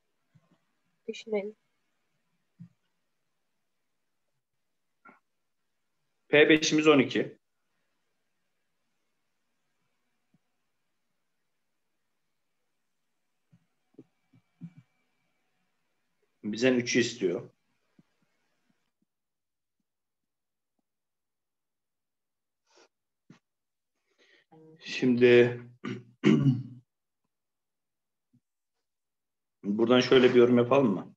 Düşünelim. P5'imiz 12. Bizden 3'ü istiyor. Şimdi buradan şöyle bir yorum yapalım mı?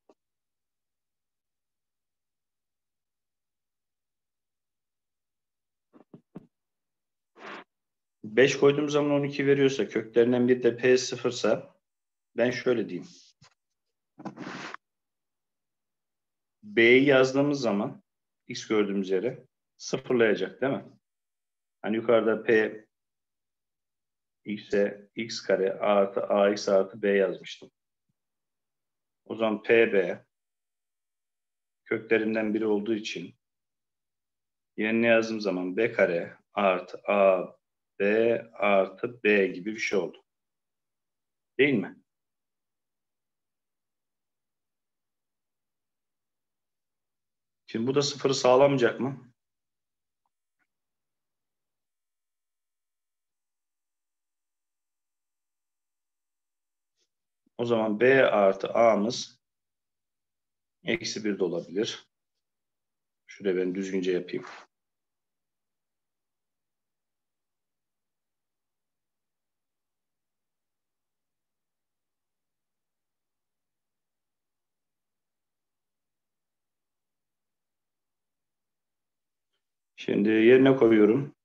Beş koyduğum zaman 12 veriyorsa köklerinden bir de P sıfırsa ben şöyle diyeyim. B'yi yazdığımız zaman X gördüğümüz yere sıfırlayacak değil mi? Hani yukarıda P x'e x kare artı ax artı b yazmıştım. O zaman pb köklerinden biri olduğu için yerine yazdığım zaman b kare artı a b artı b gibi bir şey oldu. Değil mi? Şimdi bu da sıfırı sağlamayacak mı? O zaman B artı A'mız eksi 1 de olabilir. Şuraya ben düzgünce yapayım. Şimdi yerine koyuyorum.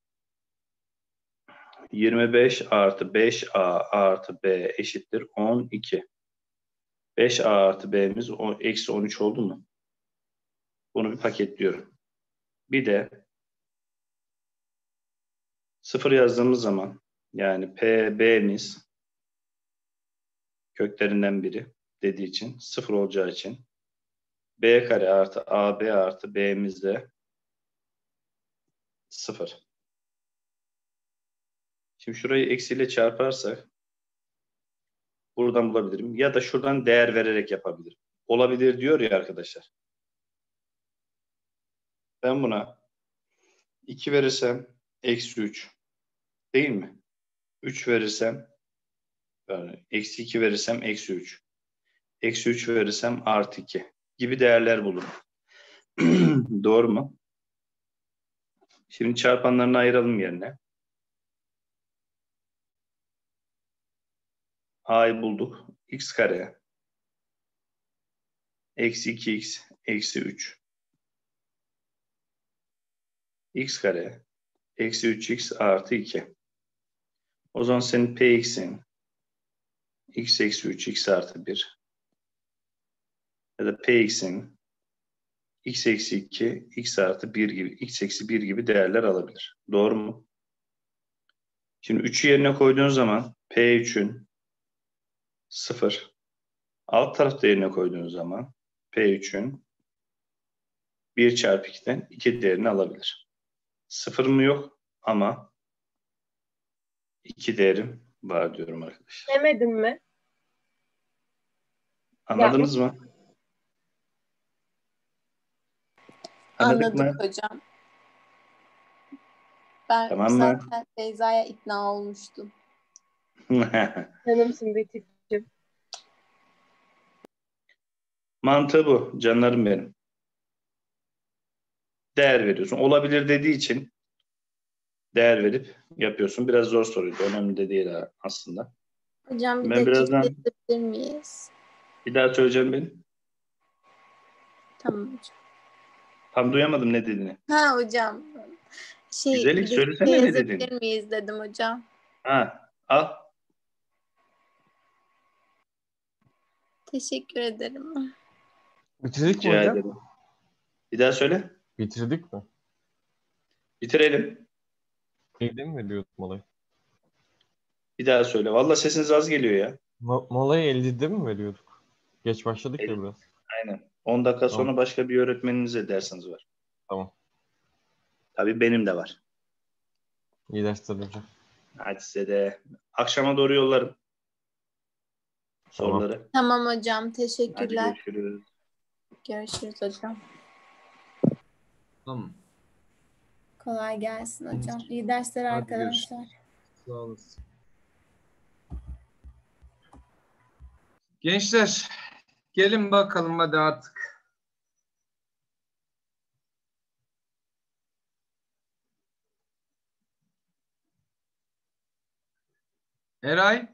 25 artı 5A artı B eşittir 12. 5A artı B'miz o- eksi 13 oldu mu? Bunu bir paketliyorum. Bir de sıfır yazdığımız zaman yani PB'miz köklerinden biri dediği için sıfır olacağı için B kare artı AB artı B'miz de sıfır. Şimdi şurayı eksiyle çarparsak buradan bulabilirim. Ya da şuradan değer vererek yapabilirim. Olabilir diyor ya arkadaşlar. Ben buna 2 verirsem eksi 3 değil mi? 3 verirsem yani eksi 2 verirsem eksi 3. Eksi 3 verirsem artı 2 gibi değerler bulurum. Doğru mu? Şimdi çarpanlarını ayıralım yerine. A'yı bulduk. X kare. Eksi 2x. Eksi 3. X kare. Eksi 3x artı 2. O zaman senin Px'in x eksi 3 x artı 1 ya da Px'in x eksi 2 x artı 1 gibi x eksi 1 gibi değerler alabilir. Doğru mu? Şimdi 3'ü yerine koyduğun zaman P3'ün 0 alt tarafta yerine koyduğun zaman P3'ün 1 çarpı 2'den 2 değerini alabilir. 0 mı yok ama 2 değerim var diyorum arkadaşlar. Demedin mi? Anladınız mı? Anladık Anladık mı? hocam. Ben Tamam mı? zaten Beyza'ya ikna olmuştum. Canımsın Betül'cüğüm. Mantığı bu. Canlarım benim. Değer veriyorsun. Olabilir dediği için değer verip yapıyorsun. Biraz zor soruydu. Önemli de değil aslında. Hocam bir Ben de birazdan- miyiz? Bir daha söyleyeceğim benim. Tamam hocam. Tam duyamadım ne dediğini. Ha hocam. Şey, Güzellik, söylesene ne dedin? miyiz dedim hocam. Ha, al. Teşekkür ederim. Bitirdik mi Rica hocam? ederim. Bir daha söyle. Bitirdik mi? Bitirelim. Şeyde mi veriyorduk molayı? Bir daha söyle. Valla sesiniz az geliyor ya. Mo- molayı 50'de mi veriyorduk? Geç başladık ya El- biraz. Aynen. 10 dakika sonra Tamam. başka bir öğretmeninize dersiniz var. Tamam. Tabii benim de var. İyi dersler hocam. Hadi size de. Akşama doğru yollarım. Tamam. Soruları. Tamam hocam. Hadi Teşekkürler. görüşürüz. Görüşürüz hocam. Tamam. Kolay gelsin hocam. İyi dersler Hadi arkadaşlar. Sağ olasın. Gençler gelin bakalım hadi artık. Eray.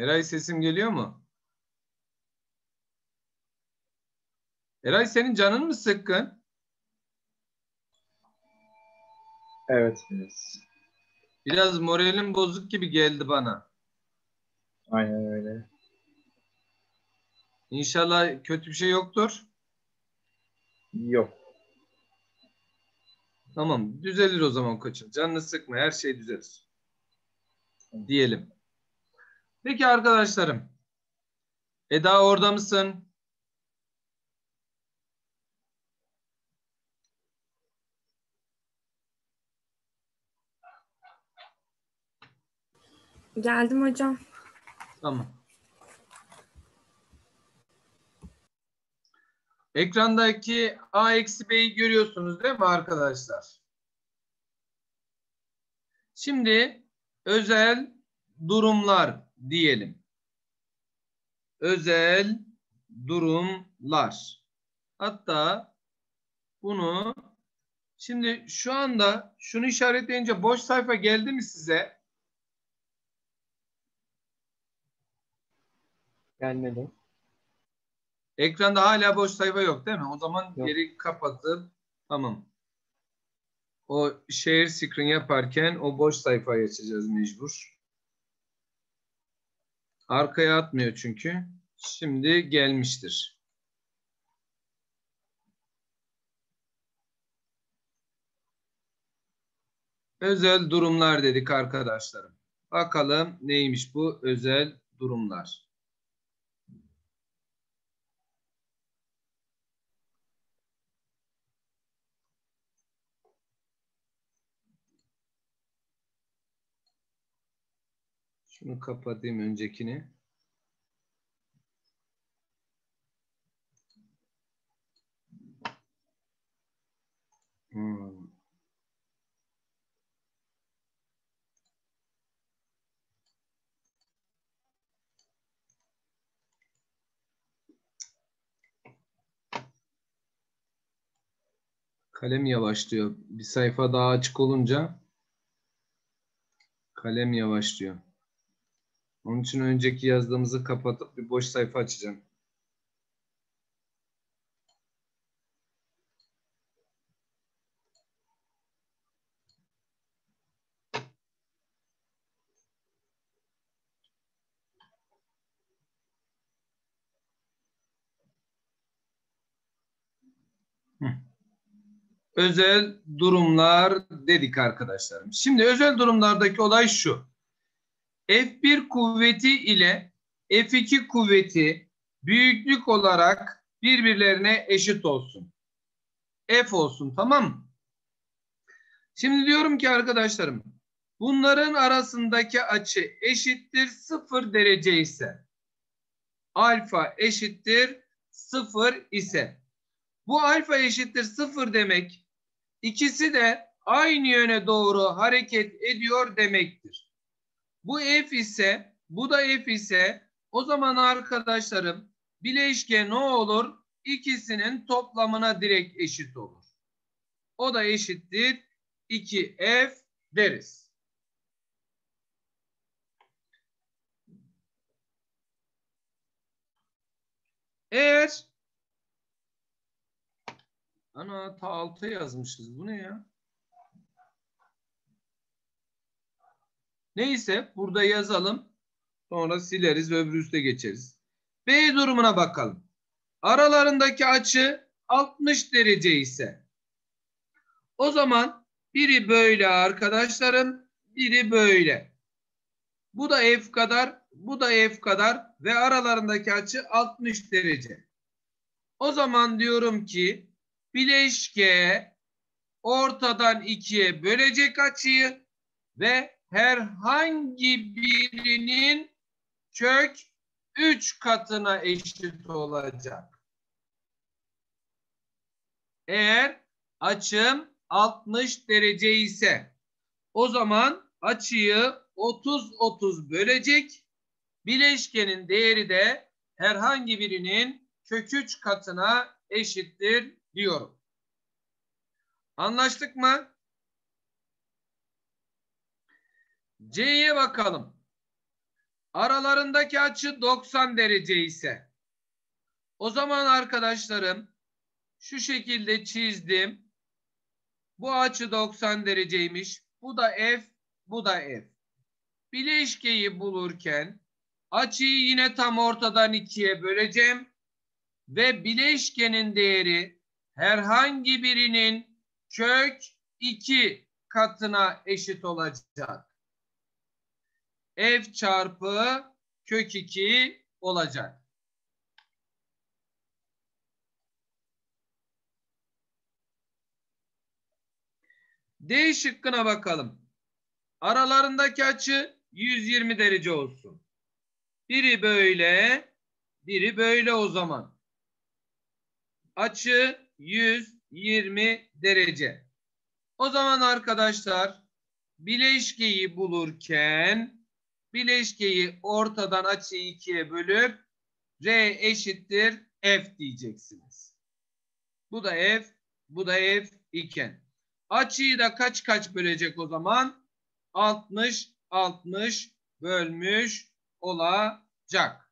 Eray sesim geliyor mu? Eray senin canın mı sıkkın? Evet. evet. Biraz moralin bozuk gibi geldi bana. Aynen öyle. İnşallah kötü bir şey yoktur. Yok. Tamam, düzelir o zaman koçum. Canını sıkma, her şey düzelir. Diyelim. Peki arkadaşlarım. Eda orada mısın? Geldim hocam. Tamam. Ekrandaki A eksi B'yi görüyorsunuz değil mi arkadaşlar? Şimdi özel durumlar diyelim. Özel durumlar. Hatta bunu şimdi şu anda şunu işaretleyince boş sayfa geldi mi size? Gelmedi. Ekranda hala boş sayfa yok değil mi? O zaman Yok. geri kapatıp tamam. O share screen yaparken o boş sayfayı açacağız mecbur. Arkaya atmıyor çünkü. Şimdi gelmiştir. Özel durumlar dedik arkadaşlarım. Bakalım neymiş bu özel durumlar. Şunu kapatayım öncekini. Hmm. Kalem yavaşlıyor. Bir sayfa daha açık olunca kalem yavaşlıyor. Onun için önceki yazdığımızı kapatıp bir boş sayfa açacağım. Özel durumlar dedik arkadaşlarım. Şimdi özel durumlardaki olay şu. F1 kuvveti ile F2 kuvveti büyüklük olarak birbirlerine eşit olsun. F olsun tamam mı? Şimdi diyorum ki arkadaşlarım bunların arasındaki açı eşittir 0 derece ise alfa eşittir 0 ise bu alfa eşittir 0 demek ikisi de aynı yöne doğru hareket ediyor demektir. Bu f ise bu da f ise o zaman arkadaşlarım bileşke ne olur? İkisinin toplamına direkt eşit olur. O da eşittir 2f deriz. Eğer ana ta alta yazmışız. Bu ne ya? Neyse burada yazalım. Sonra sileriz ve öbür üste geçeriz. B durumuna bakalım. Aralarındaki açı 60 derece ise o zaman biri böyle arkadaşlarım, biri böyle. Bu da F kadar, bu da F kadar ve aralarındaki açı 60 derece. O zaman diyorum ki bileşke ortadan ikiye bölecek açıyı ve herhangi birinin kök 3 katına eşit olacak. Eğer açım 60 derece ise o zaman açıyı 30-30 bölecek. Bileşkenin değeri de herhangi birinin kök 3 katına eşittir diyorum. Anlaştık mı? C'ye bakalım. Aralarındaki açı 90 derece ise o zaman arkadaşlarım şu şekilde çizdim. Bu açı 90 dereceymiş. Bu da F, bu da F. Bileşkeyi bulurken açıyı yine tam ortadan ikiye böleceğim ve bileşkenin değeri herhangi birinin kök 2 katına eşit olacak. F çarpı kök 2 olacak. D şıkkına bakalım. Aralarındaki açı 120 derece olsun. Biri böyle, biri böyle o zaman. Açı 120 derece. O zaman arkadaşlar bileşkeyi bulurken bileşkeyi ortadan açıyı ikiye bölüp R eşittir F diyeceksiniz. Bu da F, bu da F iken. Açıyı da kaç kaç bölecek o zaman? 60 60 bölmüş olacak.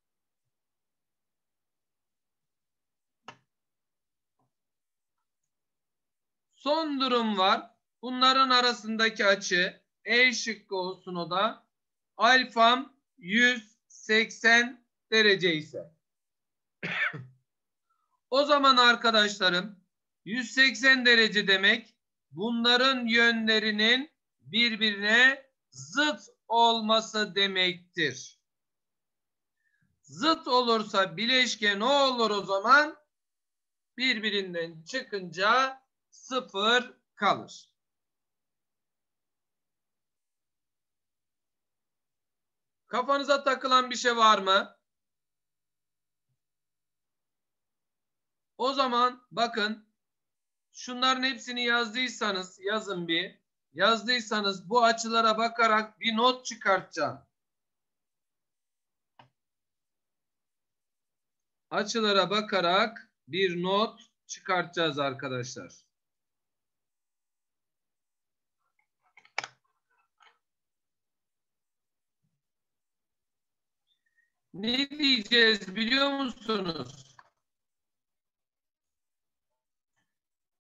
Son durum var. Bunların arasındaki açı E şıkkı olsun o da. Alfam 180 derece ise. o zaman arkadaşlarım 180 derece demek bunların yönlerinin birbirine zıt olması demektir. Zıt olursa bileşke ne olur o zaman? Birbirinden çıkınca sıfır kalır. Kafanıza takılan bir şey var mı? O zaman bakın şunların hepsini yazdıysanız yazın bir. Yazdıysanız bu açılara bakarak bir not çıkartacağım. Açılara bakarak bir not çıkartacağız arkadaşlar. Ne diyeceğiz biliyor musunuz?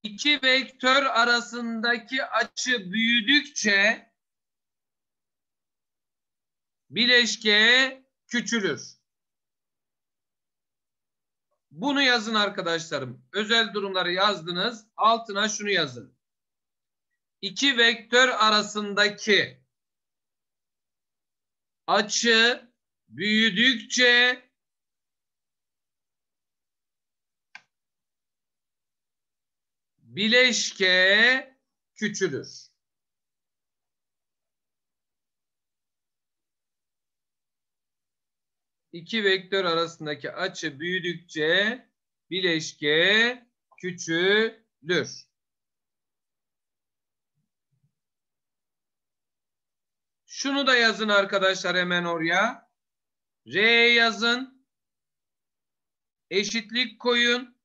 İki vektör arasındaki açı büyüdükçe bileşke küçülür. Bunu yazın arkadaşlarım. Özel durumları yazdınız. Altına şunu yazın. İki vektör arasındaki açı büyüdükçe bileşke küçülür. İki vektör arasındaki açı büyüdükçe bileşke küçülür. Şunu da yazın arkadaşlar hemen oraya. R yazın. Eşitlik koyun.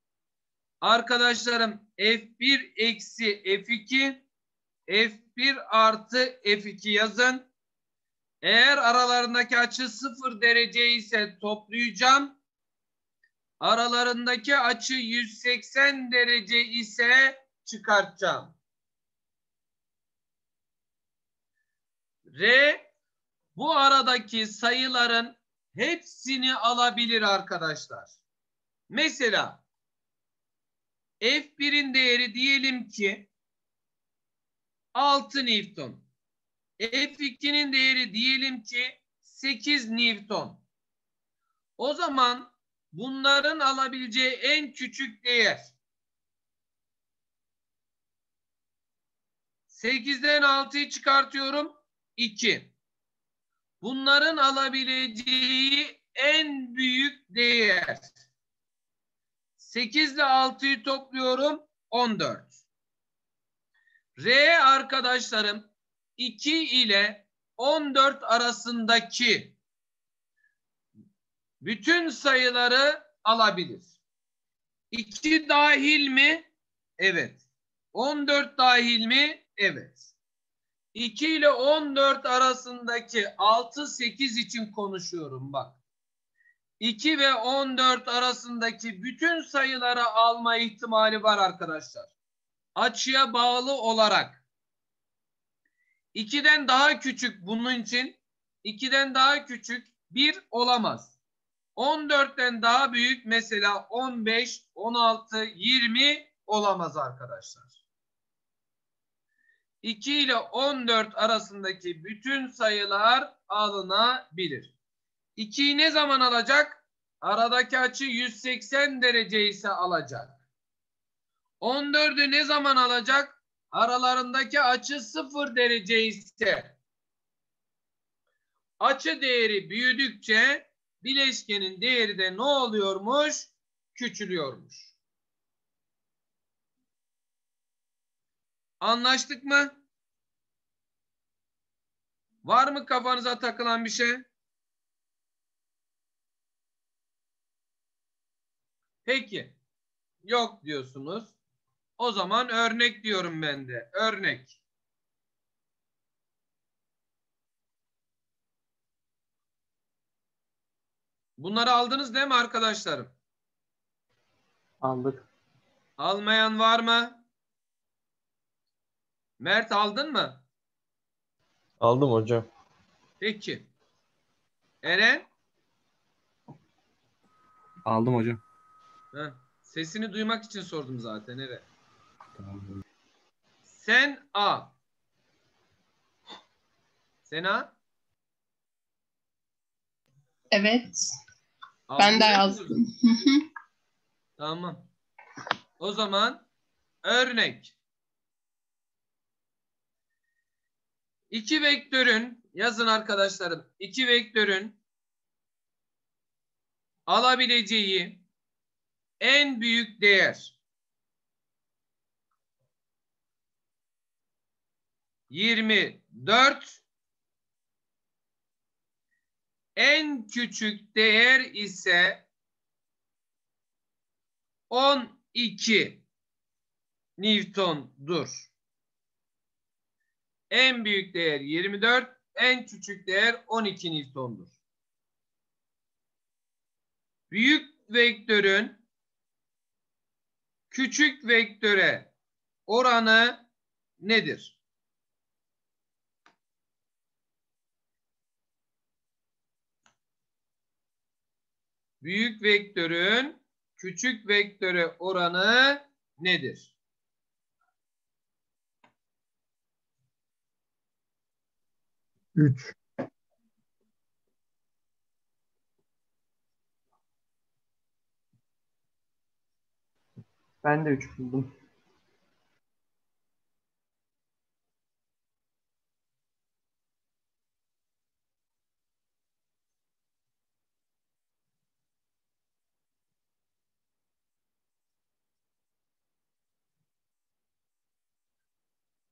Arkadaşlarım F1 eksi F2 F1 artı F2 yazın. Eğer aralarındaki açı sıfır derece ise toplayacağım. Aralarındaki açı 180 derece ise çıkartacağım. R bu aradaki sayıların hepsini alabilir arkadaşlar. Mesela F1'in değeri diyelim ki 6 Newton. F2'nin değeri diyelim ki 8 Newton. O zaman bunların alabileceği en küçük değer 8'den 6'yı çıkartıyorum 2. Bunların alabileceği en büyük değer 8 ile 6'yı topluyorum 14. R arkadaşlarım 2 ile 14 arasındaki bütün sayıları alabilir. 2 dahil mi? Evet. 14 dahil mi? Evet. 2 ile 14 arasındaki 6 8 için konuşuyorum bak. 2 ve 14 arasındaki bütün sayıları alma ihtimali var arkadaşlar. Açıya bağlı olarak 2'den daha küçük bunun için 2'den daha küçük 1 olamaz. 14'ten daha büyük mesela 15, 16, 20 olamaz arkadaşlar. 2 ile 14 arasındaki bütün sayılar alınabilir. 2'yi ne zaman alacak? Aradaki açı 180 derece ise alacak. 14'ü ne zaman alacak? Aralarındaki açı 0 derece ise. Açı değeri büyüdükçe bileşkenin değeri de ne oluyormuş? Küçülüyormuş. Anlaştık mı? Var mı kafanıza takılan bir şey? Peki. Yok diyorsunuz. O zaman örnek diyorum ben de. Örnek. Bunları aldınız değil mi arkadaşlarım? Aldık. Almayan var mı? Mert aldın mı? Aldım hocam. Peki. Eren? Aldım hocam. Heh, sesini duymak için sordum zaten Eren. Sen A. Sen A. Evet. Aldın Ben de yazdım. Hı hı. Tamam. O zaman örnek. İki vektörün yazın arkadaşlarım. iki vektörün alabileceği en büyük değer 24 en küçük değer ise 12 Newton'dur. En büyük değer 24, en küçük değer 12 Newton'dur. Büyük vektörün küçük vektöre oranı nedir? Büyük vektörün küçük vektöre oranı nedir? Üç. Ben de 3 buldum.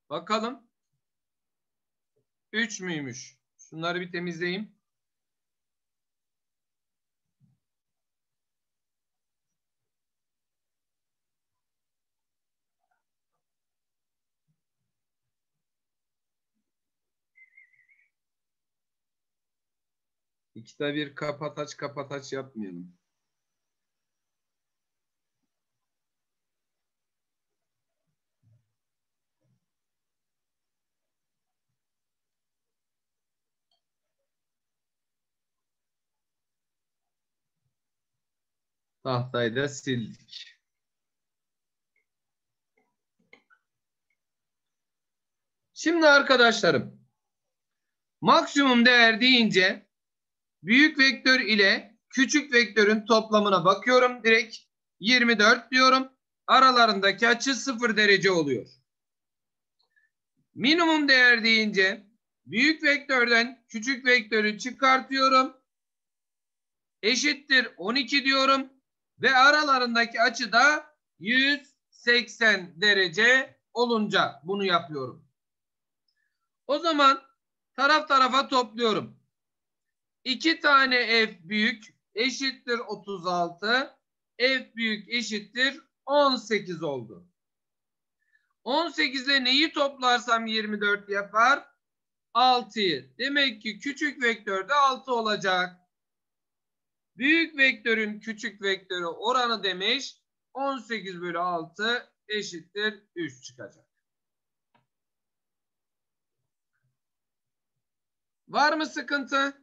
Bakalım. 3 müymüş? Şunları bir temizleyeyim. İkide bir kapataç kapataç yapmayalım. Tahtayı da sildik. Şimdi arkadaşlarım maksimum değer deyince büyük vektör ile küçük vektörün toplamına bakıyorum direkt 24 diyorum. Aralarındaki açı 0 derece oluyor. Minimum değer deyince büyük vektörden küçük vektörü çıkartıyorum. Eşittir 12 diyorum ve aralarındaki açı da 180 derece olunca bunu yapıyorum. O zaman taraf tarafa topluyorum. 2 tane f büyük eşittir 36. F büyük eşittir 18 oldu. 18 ile neyi toplarsam 24 yapar? 6'yı. Demek ki küçük vektörde 6 olacak. Büyük vektörün küçük vektörü oranı demiş. 18 bölü 6 eşittir 3 çıkacak. Var mı sıkıntı?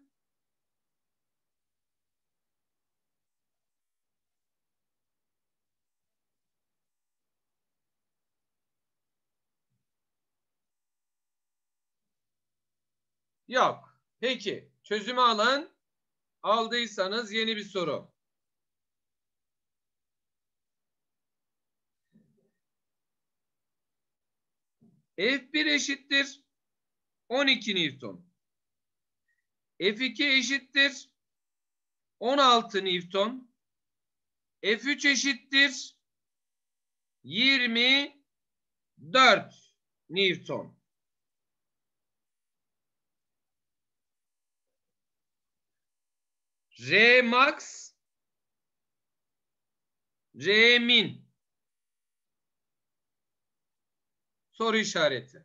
Yok. Peki. Çözümü alın. Aldıysanız yeni bir soru. F1 eşittir 12 Newton. F2 eşittir 16 Newton. F3 eşittir 24 Newton. R max R min soru işareti.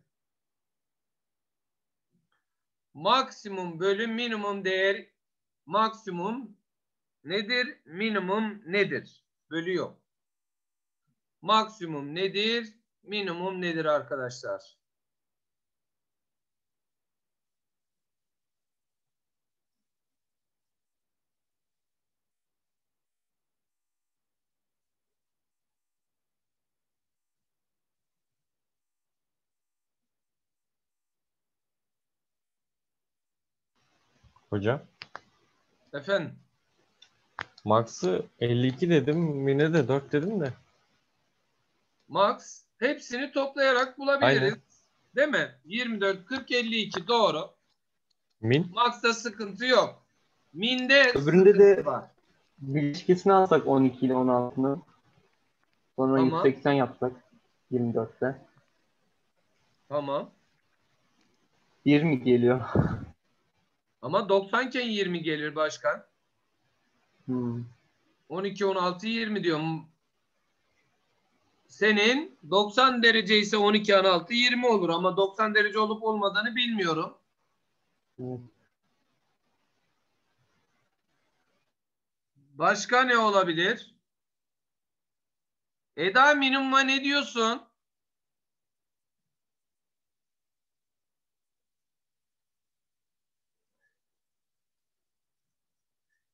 Maksimum bölü minimum değer maksimum nedir? Minimum nedir? Bölü yok. Maksimum nedir? Minimum nedir arkadaşlar? Hocam. Efendim? Max'ı 52 dedim. Mine de 4 dedim de. Max hepsini toplayarak bulabiliriz. Aynen. Değil mi? 24, 40, 52 doğru. Min. Max'ta sıkıntı yok. Min'de Öbüründe de var. ilişkisini alsak 12 ile 16'nı. Sonra Tamam. 180 yapsak 24'te. Tamam. 20 geliyor. Ama 90 iken 20 gelir başkan. Hmm. 12, 16, 20 diyorum. Senin 90 derece ise 12, 16, 20 olur. Ama 90 derece olup olmadığını bilmiyorum. Evet. Başka ne olabilir? Eda minimuma ne diyorsun?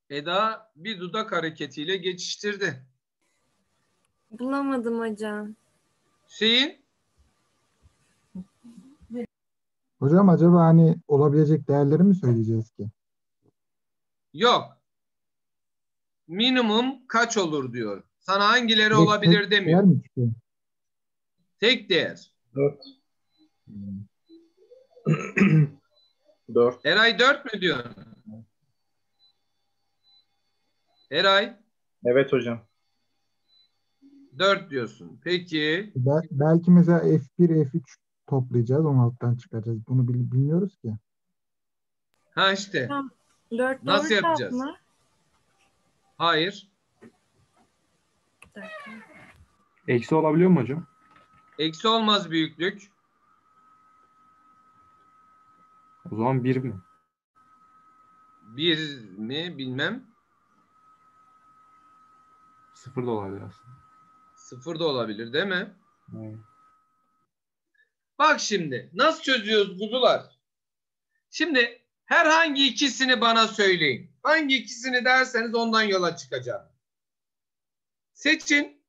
Eda bir dudak hareketiyle geçiştirdi. Bulamadım hocam. Hüseyin? Hocam acaba hani olabilecek değerleri mi söyleyeceğiz ki? Yok. Minimum kaç olur diyor. Sana hangileri Direkt olabilir tek demiyor. Değer mi çıkıyor? Tek değer. 4. 4. Eray 4 mü diyor? Eray Evet hocam. 4 diyorsun. Peki. Bel- belki mesela F1, F3 toplayacağız 16'dan çıkaracağız. Bunu bil- bilmiyoruz ki. Ha işte. Tamam. 4 Nasıl yapacağız? mı? Hayır. Bir. Eksi olabiliyor mu hocam? Eksi olmaz büyüklük. O zaman 1 mi? 1 mi bilmem. 0 da olabilir aslında. 0 da olabilir değil mi? Evet. Bak şimdi nasıl çözüyoruz kuzular? Şimdi herhangi ikisini bana söyleyin. Hangi ikisini derseniz ondan yola çıkacağım. Seçin.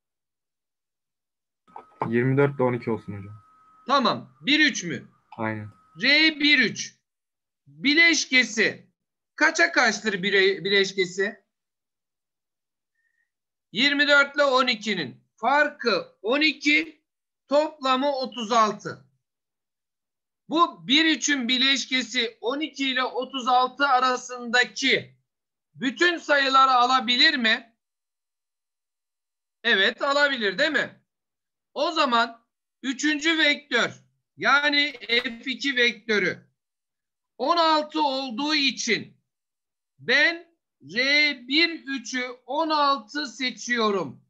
24 ile 12 olsun hocam. Tamam. 1 3 mü? Aynen. R 1 3. Bileşkesi kaça kaçtır bire, bileşkesi? 24 ile 12'nin farkı 12, toplamı 36. Bu 1 3'ün bileşkesi 12 ile 36 arasındaki bütün sayıları alabilir mi? Evet alabilir değil mi? O zaman üçüncü vektör yani F2 vektörü 16 olduğu için ben R1 3'ü 16 seçiyorum.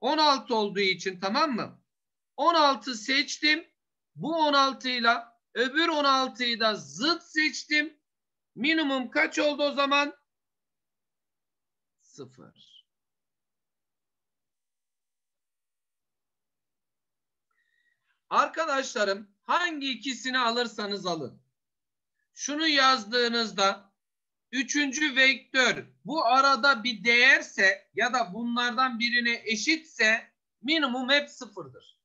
16 olduğu için tamam mı? 16 seçtim. Bu 16 ile öbür 16'yı da zıt seçtim. Minimum kaç oldu o zaman? 0. Arkadaşlarım hangi ikisini alırsanız alın. Şunu yazdığınızda üçüncü vektör bu arada bir değerse ya da bunlardan birine eşitse minimum hep sıfırdır.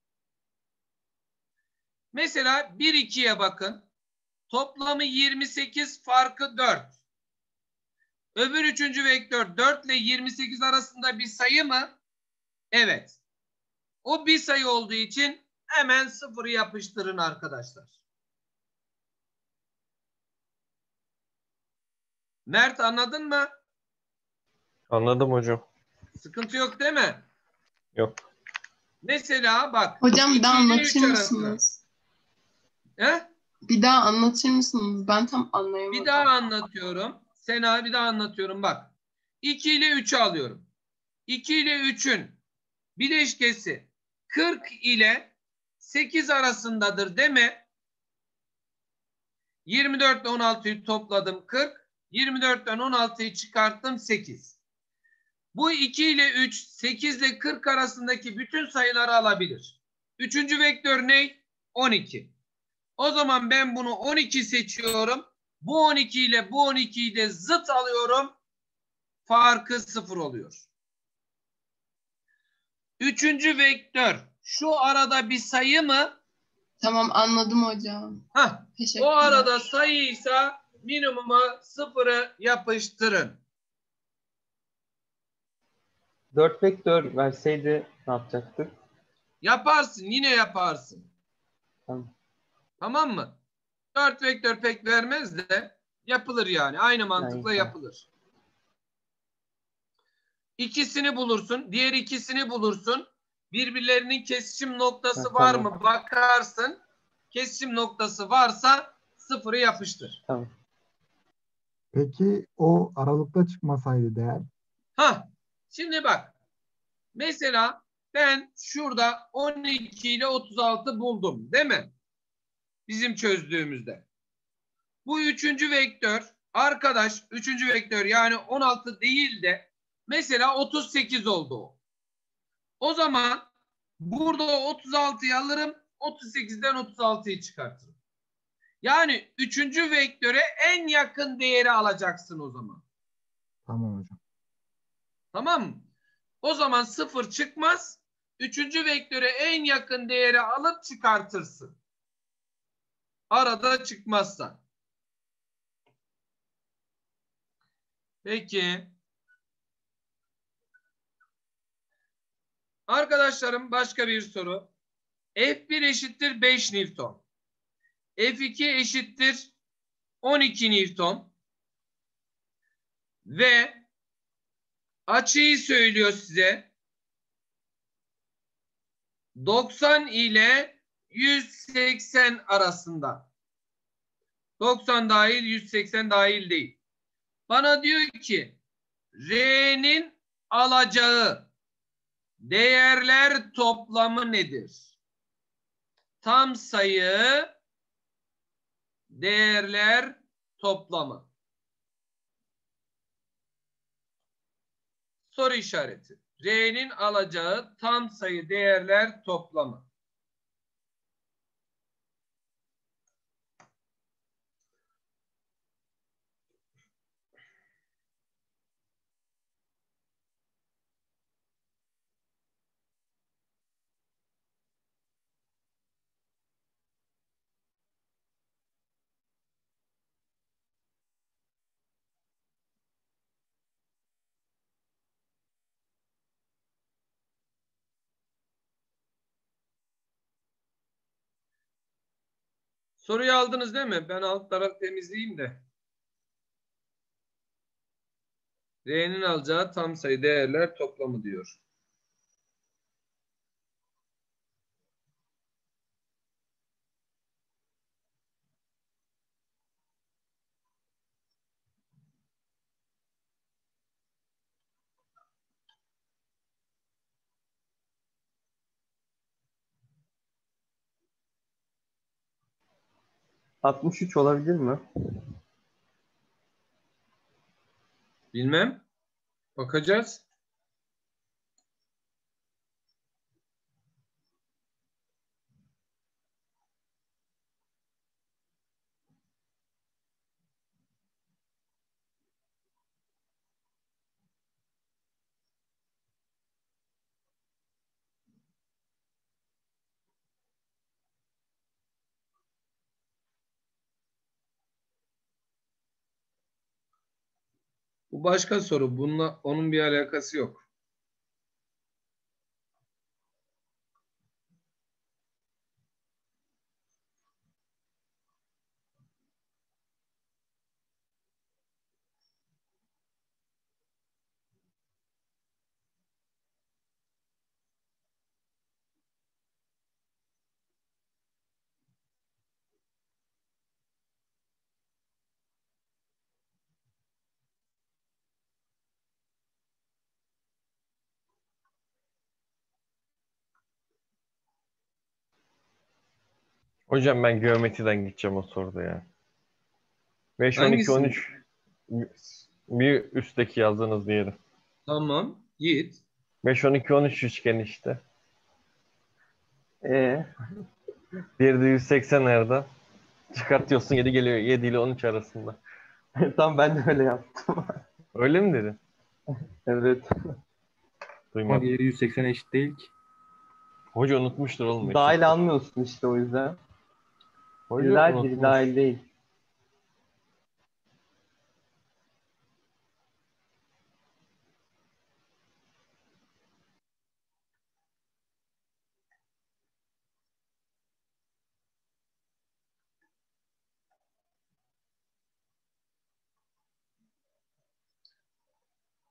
Mesela 1-2'ye bakın. Toplamı 28 farkı 4. Öbür üçüncü vektör 4 ile 28 arasında bir sayı mı? Evet. O bir sayı olduğu için hemen sıfırı yapıştırın arkadaşlar. Mert anladın mı? Anladım hocam. Sıkıntı yok değil mi? Yok. Mesela bak. Hocam bir daha anlatır mısınız? He? Bir daha anlatır mısınız? Ben tam anlayamadım. Bir daha anlatıyorum. Sena bir daha anlatıyorum bak. 2 ile 3'ü alıyorum. 2 ile 3'ün bileşkesi 40 ile 8 arasındadır değil mi? 24 ile 16'yı topladım 40. 24'ten 16'yı çıkarttım 8. Bu 2 ile 3, 8 ile 40 arasındaki bütün sayıları alabilir. Üçüncü vektör ne? 12. O zaman ben bunu 12 seçiyorum. Bu 12 ile bu 12'yi de zıt alıyorum. Farkı sıfır oluyor. Üçüncü vektör şu arada bir sayı mı? Tamam anladım hocam. Teşekkürler. o arada sayıysa minimuma sıfırı yapıştırın. 4 vektör verseydi ne yapacaktık? Yaparsın yine yaparsın. Tamam. Tamam mı? 4 vektör pek vermez de yapılır yani. Aynı mantıkla Yani, yapılır. İkisini bulursun. Diğer ikisini bulursun. Birbirlerinin kesişim noktası Ha, var tamam. mı bakarsın. Kesişim noktası varsa sıfırı yapıştır. Tamam. Peki o aralıkta çıkmasaydı değer Ha, şimdi bak. Mesela ben şurada 12 ile 36 buldum, değil mi? Bizim çözdüğümüzde. Bu üçüncü vektör, arkadaş üçüncü vektör yani 16 değil de mesela 38 oldu o. O zaman burada 36'yı alırım, 38'den 36'yı çıkartırım. Yani üçüncü vektöre en yakın değeri alacaksın o zaman. tamam hocam. Tamam mı? O zaman sıfır çıkmaz. Üçüncü vektöre en yakın değeri alıp çıkartırsın. Arada çıkmazsa. Peki. Arkadaşlarım başka bir soru. F1 eşittir 5 Newton. F2 eşittir 12 Newton. Ve açıyı söylüyor size. 90 ile 180 arasında. 90 dahil 180 dahil değil. Bana diyor ki R'nin alacağı değerler toplamı nedir? Tam sayı değerler toplamı. Soru işareti. R'nin alacağı tam sayı değerler toplamı. Soruyu aldınız değil mi? Ben alt taraf temizleyeyim de. R'nin alacağı tam sayı değerler toplamı diyor. 63 olabilir mi? Bilmem. Bakacağız. Bu başka soru. Bununla onun bir alakası yok. Hocam ben geometriden gideceğim o soruda ya. 5, 12, Hangisini? 13 bir üstteki yazdığınız diğeri. Tamam. Git. 5, 12, 13 üçgen işte. Ee, Diğeri de 180 nerede? Çıkartıyorsun 7 geliyor. 7 ile 13 arasında. tam ben de öyle yaptım. Öyle mi dedin? Evet. Duymadım. diğeri 180 eşit değil ki. Hoca unutmuştur oğlum. Dahil almıyorsun işte o yüzden. Dahil unutmuş. biri dahil değil.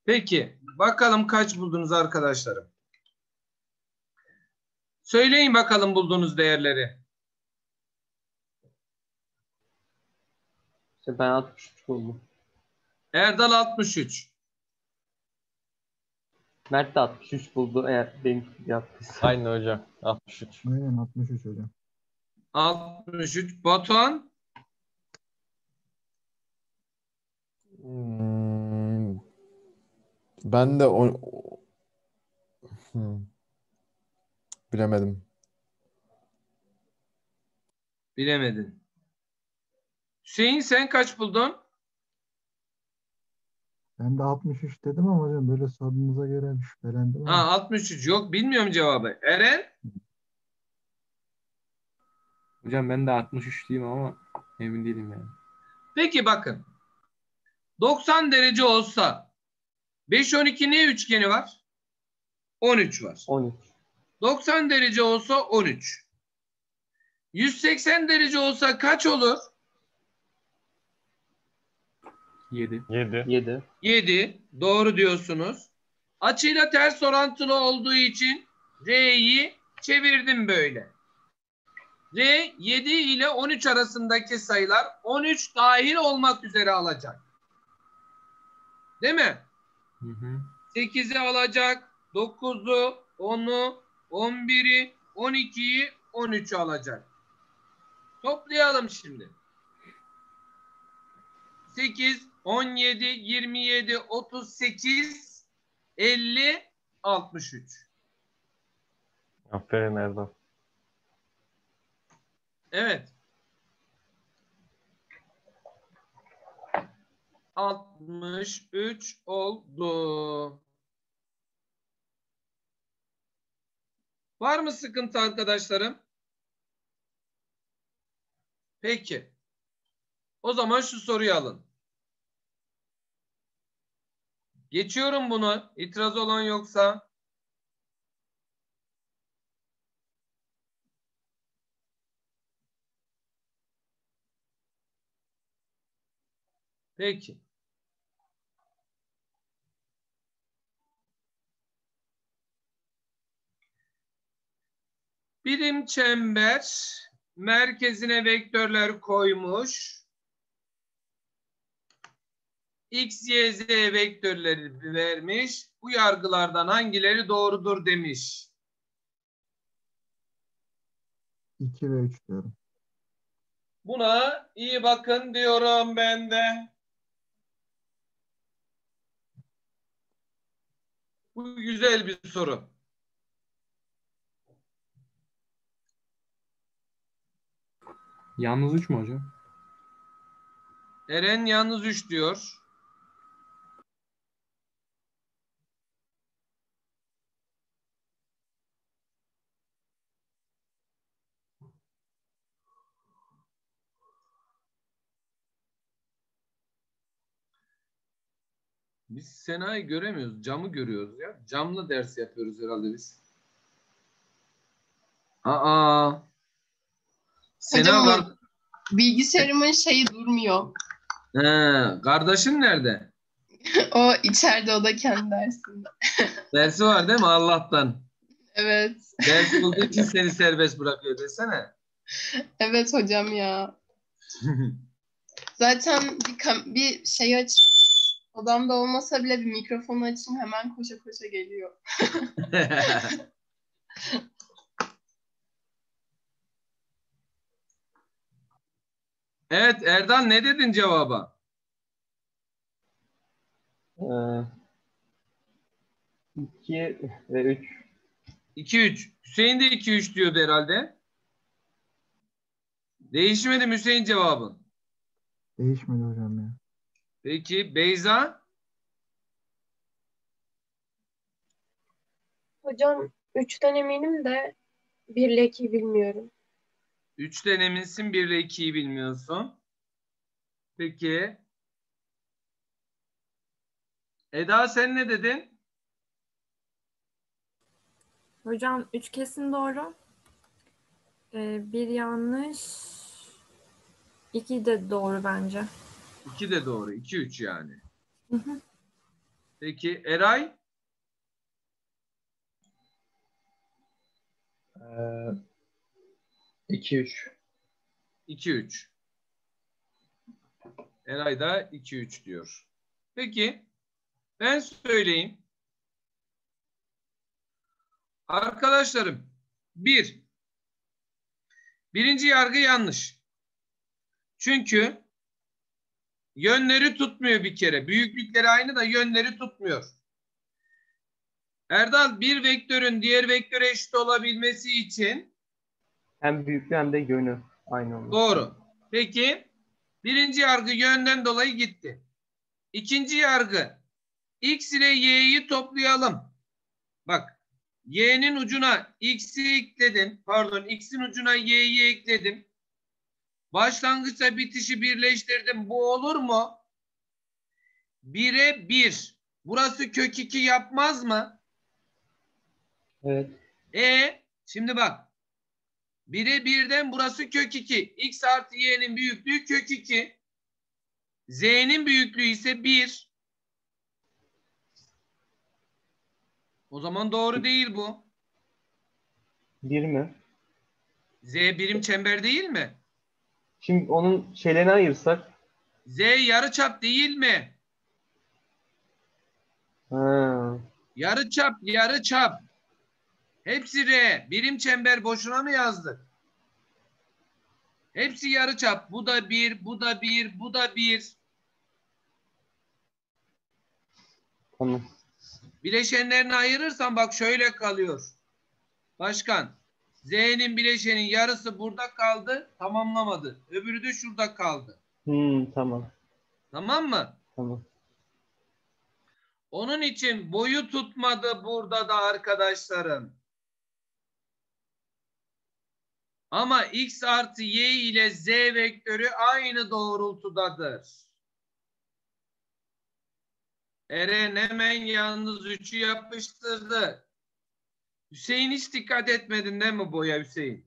Peki. Bakalım kaç buldunuz arkadaşlarım? Söyleyin bakalım bulduğunuz değerleri. İşte ben 63 buldum. Erdal 63. Mert de 63 buldu eğer benim gibi yaptıysa. Aynı hocam. 63. Aynen 63 hocam. 63. Batuhan Hmm. Ben de o... o- Hmm. Bilemedim. bilemedin. Hüseyin sen kaç buldun? Ben de 63 dedim ama hocam böyle sorduğunuza göre şüphelendim Ha ama 63. Yok bilmiyorum cevabı. Eren Hocam ben de 63 diyeyim ama emin değilim yani. Peki bakın. 90 derece olsa 5 12 ne üçgeni var? 13 var. 13. 90 derece olsa 13. 180 derece olsa kaç olur? 7. 7. 7. 7. Doğru diyorsunuz. Açıyla ters orantılı olduğu için R'yi çevirdim böyle. R 7 ile 13 arasındaki sayılar 13 dahil olmak üzere alacak. Değil mi? Hı hı. 8'i alacak, 9'u, 10'u, 11'i, 12'yi, 13'ü alacak. Toplayalım şimdi. 8, 17, 27, 38, 50, 63. Aferin Erdal. Evet. 63 oldu. Var mı sıkıntı arkadaşlarım? Peki. O zaman şu soruyu alın. Geçiyorum bunu. İtiraz olan yoksa. Peki. Birim çember merkezine vektörler koymuş. X, Y, Z vektörleri vermiş. Bu yargılardan hangileri doğrudur demiş. 2 ve 3 diyorum. Buna iyi bakın diyorum ben de. Bu güzel bir soru. Yalnız 3 mü hocam? Eren yalnız 3 diyor. Biz Sena'yı göremiyoruz. Camı görüyoruz ya. Camlı ders yapıyoruz herhalde biz. Aa. Sena Hocam var. bilgisayarımın şeyi durmuyor. He, kardeşin nerede? O içeride o da kendi dersinde. Dersi var değil mi Allah'tan? Evet. Ders olduğu için seni serbest bırakıyor desene. Evet hocam ya. Zaten bir, bir şey açayım. Odamda olmasa bile bir mikrofonu açayım hemen koşa koşa geliyor. evet Erdal ne dedin cevaba? Ee, 2 ve 3. 2-3. Hüseyin de 2-3 diyordu herhalde. Değişmedi mi Hüseyin cevabın. Değişmedi hocam ya. Peki Beyza? Hocam 3'ten eminim de 1 ile 2'yi bilmiyorum. 3'ten eminsin 1 ile 2'yi bilmiyorsun. Peki. Eda sen ne dedin? Hocam 3 kesin doğru. Ee, bir yanlış. 2 de doğru bence. 2 de doğru. 2-3 yani. Hı hı. Peki Eray? Ee, 2-3. 2-3. Eray da 2-3 diyor. Peki ben söyleyeyim. Arkadaşlarım bir birinci yargı yanlış. Çünkü yönleri tutmuyor bir kere. Büyüklükleri aynı da yönleri tutmuyor. Erdal bir vektörün diğer vektöre eşit olabilmesi için Hem büyüklüğü hem de yönü aynı olması. Doğru. Peki birinci yargı yönden dolayı gitti. İkinci yargı x ile y'yi toplayalım. Bak y'nin ucuna x'i ekledin. Pardon x'in ucuna y'yi ekledim. Başlangıçta bitişi birleştirdim. Bu olur mu? 1'e 1. Burası kök 2 yapmaz mı? Evet. E şimdi bak. 1'e 1'den burası kök 2. X artı y'nin büyüklüğü kök 2. Z'nin büyüklüğü ise 1. O zaman doğru değil bu. 1 mi? Z birim çember değil mi? Şimdi onun şeylerini ayırsak. Z yarıçap değil mi? Ha. Yarıçap, yarıçap. Hepsi R. Birim çember boşuna mı yazdık? Hepsi yarıçap. Bu da bir, bu da bir, bu da bir. Tamam. Bileşenlerini ayırırsan bak şöyle kalıyor. Başkan. Z'nin bileşenin yarısı burada kaldı. Tamamlamadı. Öbürü de şurada kaldı. Hmm, tamam. Tamam mı? Tamam. Onun için boyu tutmadı burada da arkadaşlarım. Ama x artı y ile z vektörü aynı doğrultudadır. Eren hemen yalnız 3'ü yapıştırdı. Hüseyin hiç dikkat etmedin değil mi boya Hüseyin?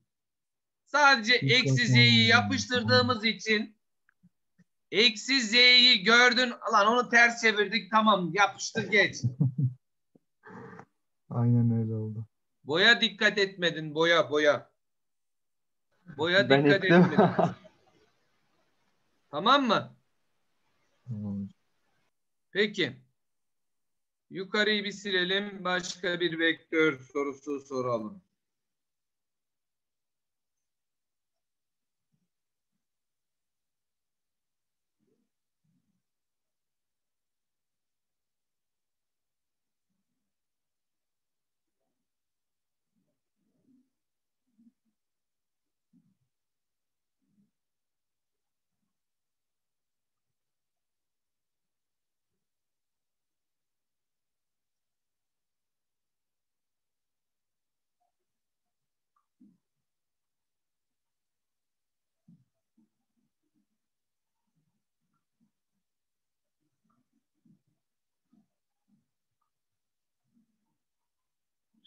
Sadece eksi z'yi yapıştırdığımız için Eksi Z'yi gördün. Lan onu ters çevirdik. Tamam yapıştır geç. Aynen öyle oldu. Boya dikkat etmedin. Boya boya. Boya Ben dikkat ettim. etmedin. Tamam mı? Tamam. Peki. Yukarıyı bir silelim. Başka bir vektör sorusu soralım.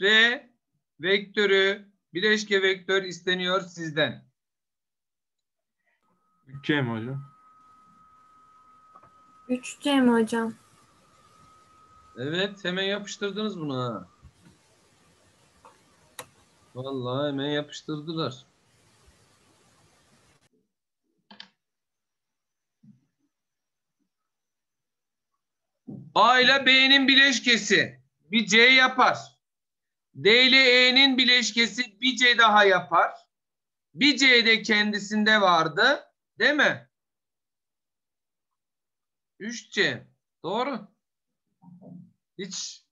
R vektörü bileşke vektör isteniyor sizden. 3C mi hocam? 3C mi hocam? Evet hemen yapıştırdınız bunu ha. Vallahi hemen yapıştırdılar. A ile B'nin bileşkesi bir C yapar. D ile E'nin bileşkesi bir C daha yapar. Bir C de kendisinde vardı. Değil mi? 3C. Doğru. Hiç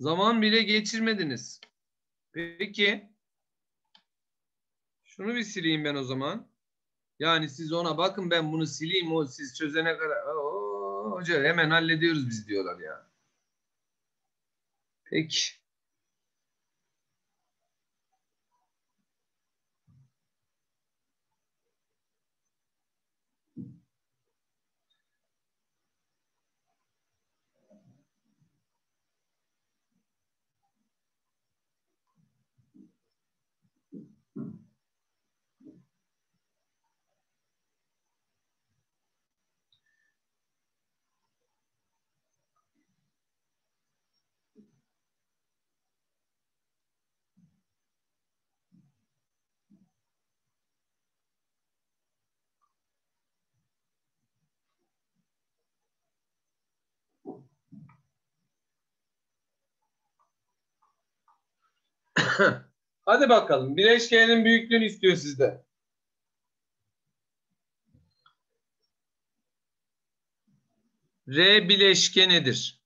zaman bile geçirmediniz. Peki. Şunu bir sileyim ben o zaman. Yani siz ona bakın ben bunu sileyim o siz çözene kadar. Oo, hoca hemen hallediyoruz biz diyorlar ya. Peki. Hadi bakalım. Bir eşkenin büyüklüğünü istiyor sizde. R bileşkenidir.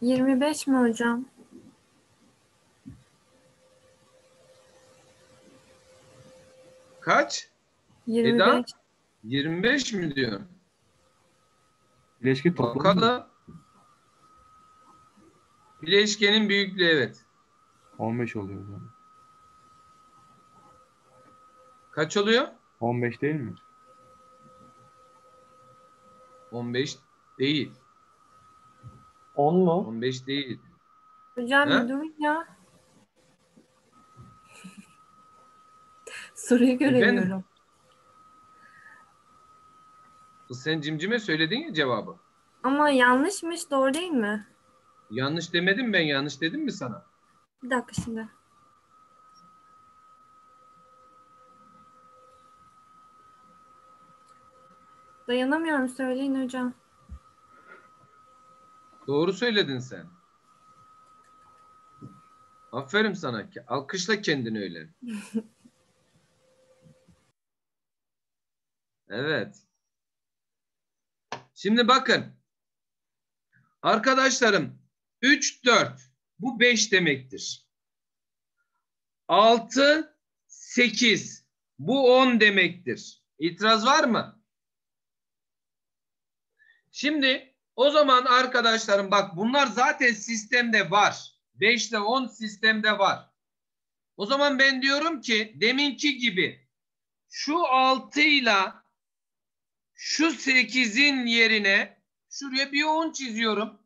25 mi hocam? Kaç? 25. Eda? 25 mi diyor? Bileşke toplamı. Kada bileşkenin büyüklüğü evet. 15 oluyor o. Kaç oluyor? 15 değil mi? 15 değil. 10 mu? 15 değil. Hocam Ha? bir durun ya. Soruyu göremiyorum. Kız sen cimcime söyledin ya cevabı. Ama yanlışmış, doğru değil mi? Yanlış demedim ben. Yanlış dedim mi sana? Bir dakika şimdi. Dayanamıyorum söyleyin hocam. Doğru söyledin sen. Aferin sana. Alkışla kendini öyle. Evet. Şimdi bakın. Arkadaşlarım 3, 4. Bu 5 demektir. 6, 8. Bu 10 demektir. İtiraz var mı? Şimdi o zaman arkadaşlarım bak bunlar zaten sistemde var. 5 ile 10 sistemde var. O zaman ben diyorum ki deminki gibi şu 6 ile şu 8'in yerine şuraya bir 10 çiziyorum.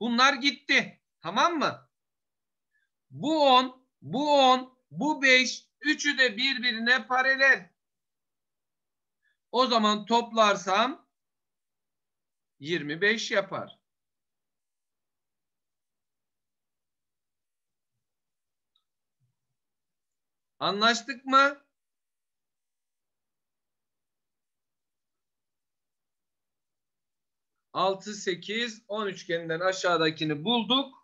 Bunlar gitti. Tamam mı? Bu 10, bu 10, bu 5, üçü de birbirine paralel. O zaman toplarsam 25 yapar. Anlaştık mı? Altı, sekiz, on üçgeninden aşağıdakini bulduk.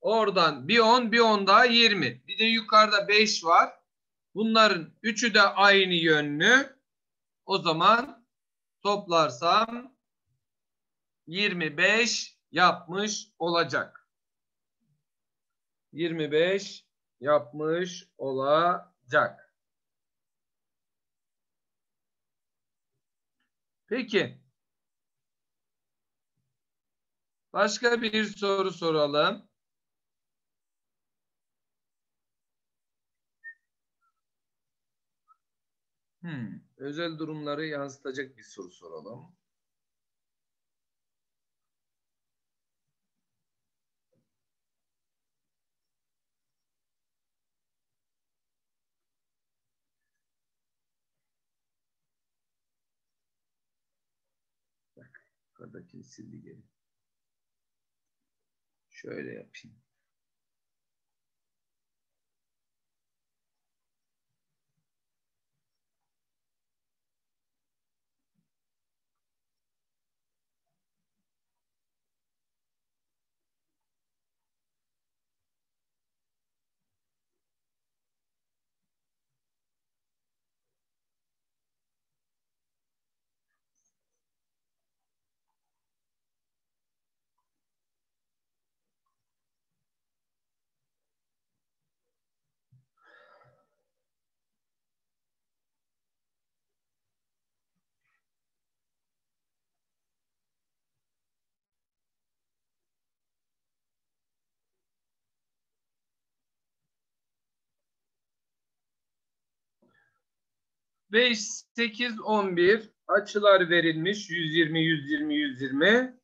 Oradan bir on, bir on daha yirmi. Bir de yukarıda beş var. Bunların üçü de aynı yönlü. O zaman toplarsam 25 yapmış olacak. 25 yapmış olacak. Peki. Başka bir soru soralım. Hmm, özel durumları yansıtacak bir soru soralım. Bak, yukarıdakini sildi geri. Şöyle yapayım. Beş, sekiz, on bir açılar verilmiş. 120, 120, 120.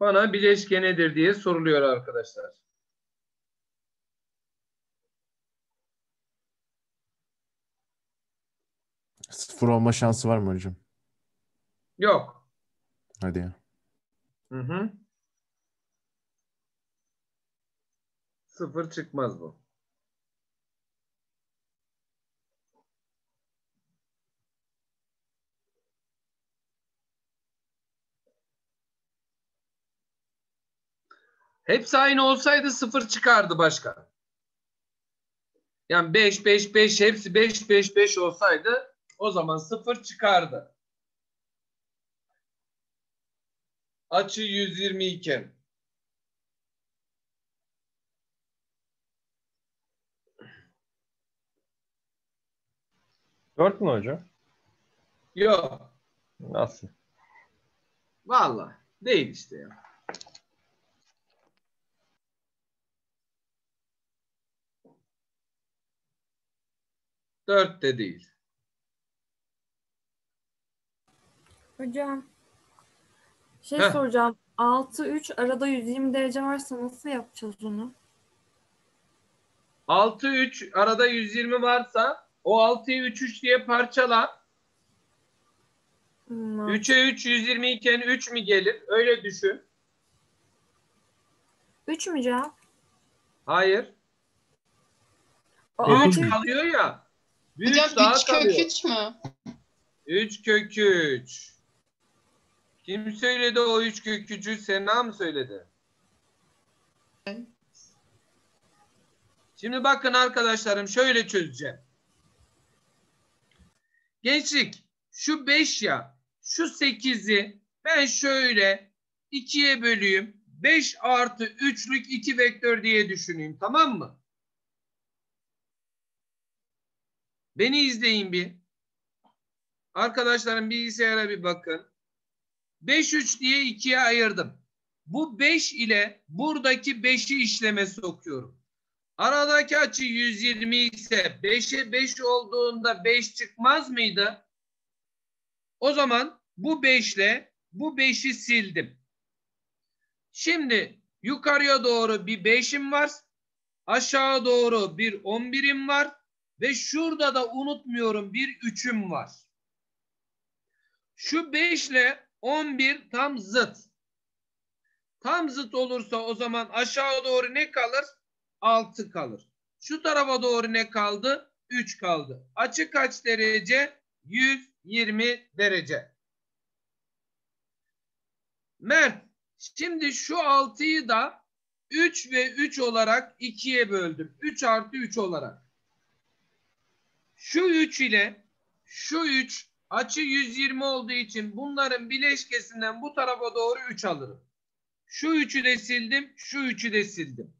Bana bileşke nedir diye soruluyor arkadaşlar. Sıfır olma şansı var mı hocam? Yok. Hadi ya. Hı hı. Sıfır çıkmaz bu. Hepsi aynı olsaydı sıfır çıkardı başka. Yani 5, 5, 5 hepsi 5, 5, 5 olsaydı o zaman sıfır çıkardı. Açı 120 iken. Dört mü hocam? Yok. Nasıl? Vallahi değil işte ya. Dört de değil. Hocam şey Heh. soracağım. 6 3 arada 120 derece varsa nasıl yapacağız onu? 6 3 arada 120 varsa o 6'yı 3 3 diye parçala. Hmm, 3'e 3 120 iken 3 mi gelir? Öyle düşün. 3 mü cevap? Hayır. O Büyük altı- kalıyor ya. Büyük Hocam daha 3 kök kalıyor. 3 mü? 3 kök 3. Kim söyledi o 3 kök 3'ü? Sena mı söyledi? Şimdi bakın arkadaşlarım şöyle çözeceğim. Gençlik şu 5 ya şu 8'i ben şöyle 2'ye böleyim. 5 artı 3'lük 2 vektör diye düşüneyim. Tamam mı? Beni izleyin bir. Arkadaşlarım bilgisayara bir bakın. 5 3 diye 2'ye ayırdım. Bu 5 ile buradaki 5'i işleme sokuyorum. Aradaki açı 120 ise 5'e 5 olduğunda 5 çıkmaz mıydı? O zaman bu 5 ile bu 5'i sildim. Şimdi yukarıya doğru bir 5'im var. Aşağı doğru bir 11'im var. Ve şurada da unutmuyorum bir 3'üm var. Şu 5 ile 11 tam zıt. Tam zıt olursa o zaman aşağı doğru ne kalır? 6 kalır. Şu tarafa doğru ne kaldı? 3 kaldı. Açı kaç derece? 120 derece. Mert, şimdi şu 6'yı da 3 ve 3 olarak 2'ye böldüm. 3 artı 3 olarak. Şu 3 ile şu 3 açı 120 olduğu için bunların bileşkesinden bu tarafa doğru 3 alırım. Şu 3'ü de sildim, şu 3'ü de sildim.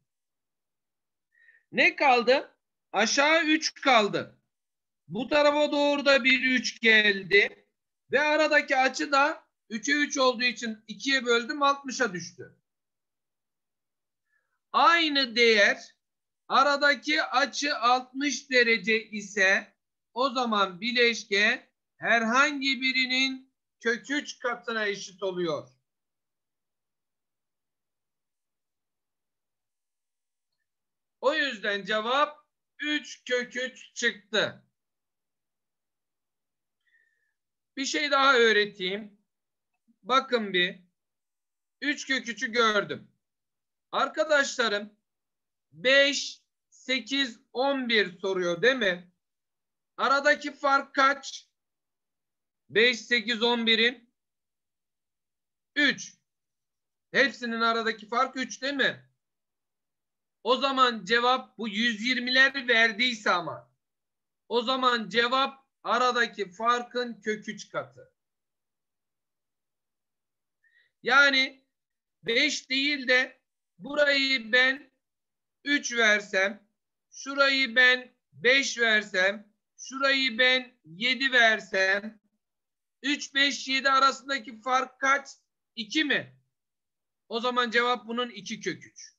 Ne kaldı? Aşağı 3 kaldı. Bu tarafa doğru da bir 3 geldi. Ve aradaki açı da 3'e 3 olduğu için 2'ye böldüm 60'a düştü. Aynı değer aradaki açı 60 derece ise o zaman bileşke herhangi birinin kök 3 katına eşit oluyor. O yüzden cevap 3 kök 3 çıktı. Bir şey daha öğreteyim. Bakın bir. 3 kök 3'ü gördüm. Arkadaşlarım 5, 8, 11 soruyor değil mi? Aradaki fark kaç? 5, 8, 11'in 3. Hepsinin aradaki fark 3 değil mi? O zaman cevap bu 120'ler verdiyse ama o zaman cevap aradaki farkın kök 3 katı. Yani 5 değil de burayı ben 3 versem, şurayı ben 5 versem, şurayı ben 7 versem 3, 5, 7 arasındaki fark kaç? 2 mi? O zaman cevap bunun 2 kök 3.